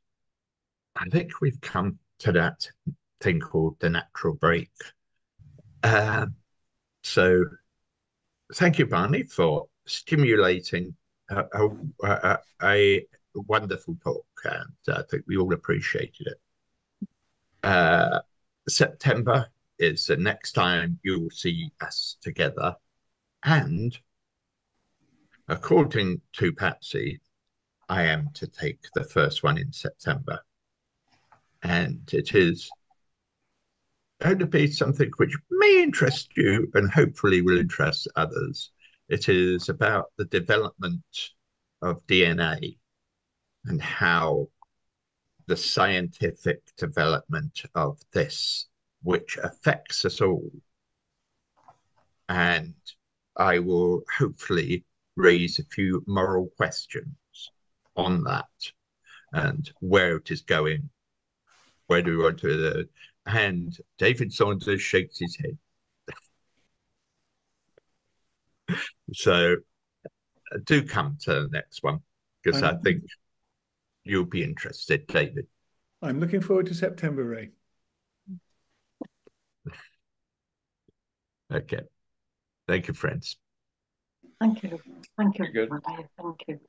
I think we've come to that thing called the natural break. Uh, so thank you, Barney, for stimulating a, a, a wonderful talk, and I think we all appreciated it. Uh, September is the next time you will see us together, and according to Patsy, I am to take the first one in September, and it is going to be something which may interest you and hopefully will interest others. It is about the development of DNA and how the scientific development of this, which affects us all. And I will hopefully raise a few moral questions on that and where it is going. Where do we want to? And David Saunders shakes his head. So uh, do come to the next one because I think you'll be interested, David. I'm looking forward to September, Ray. okay. Thank you, friends. Thank you. Thank you. Good. Thank you.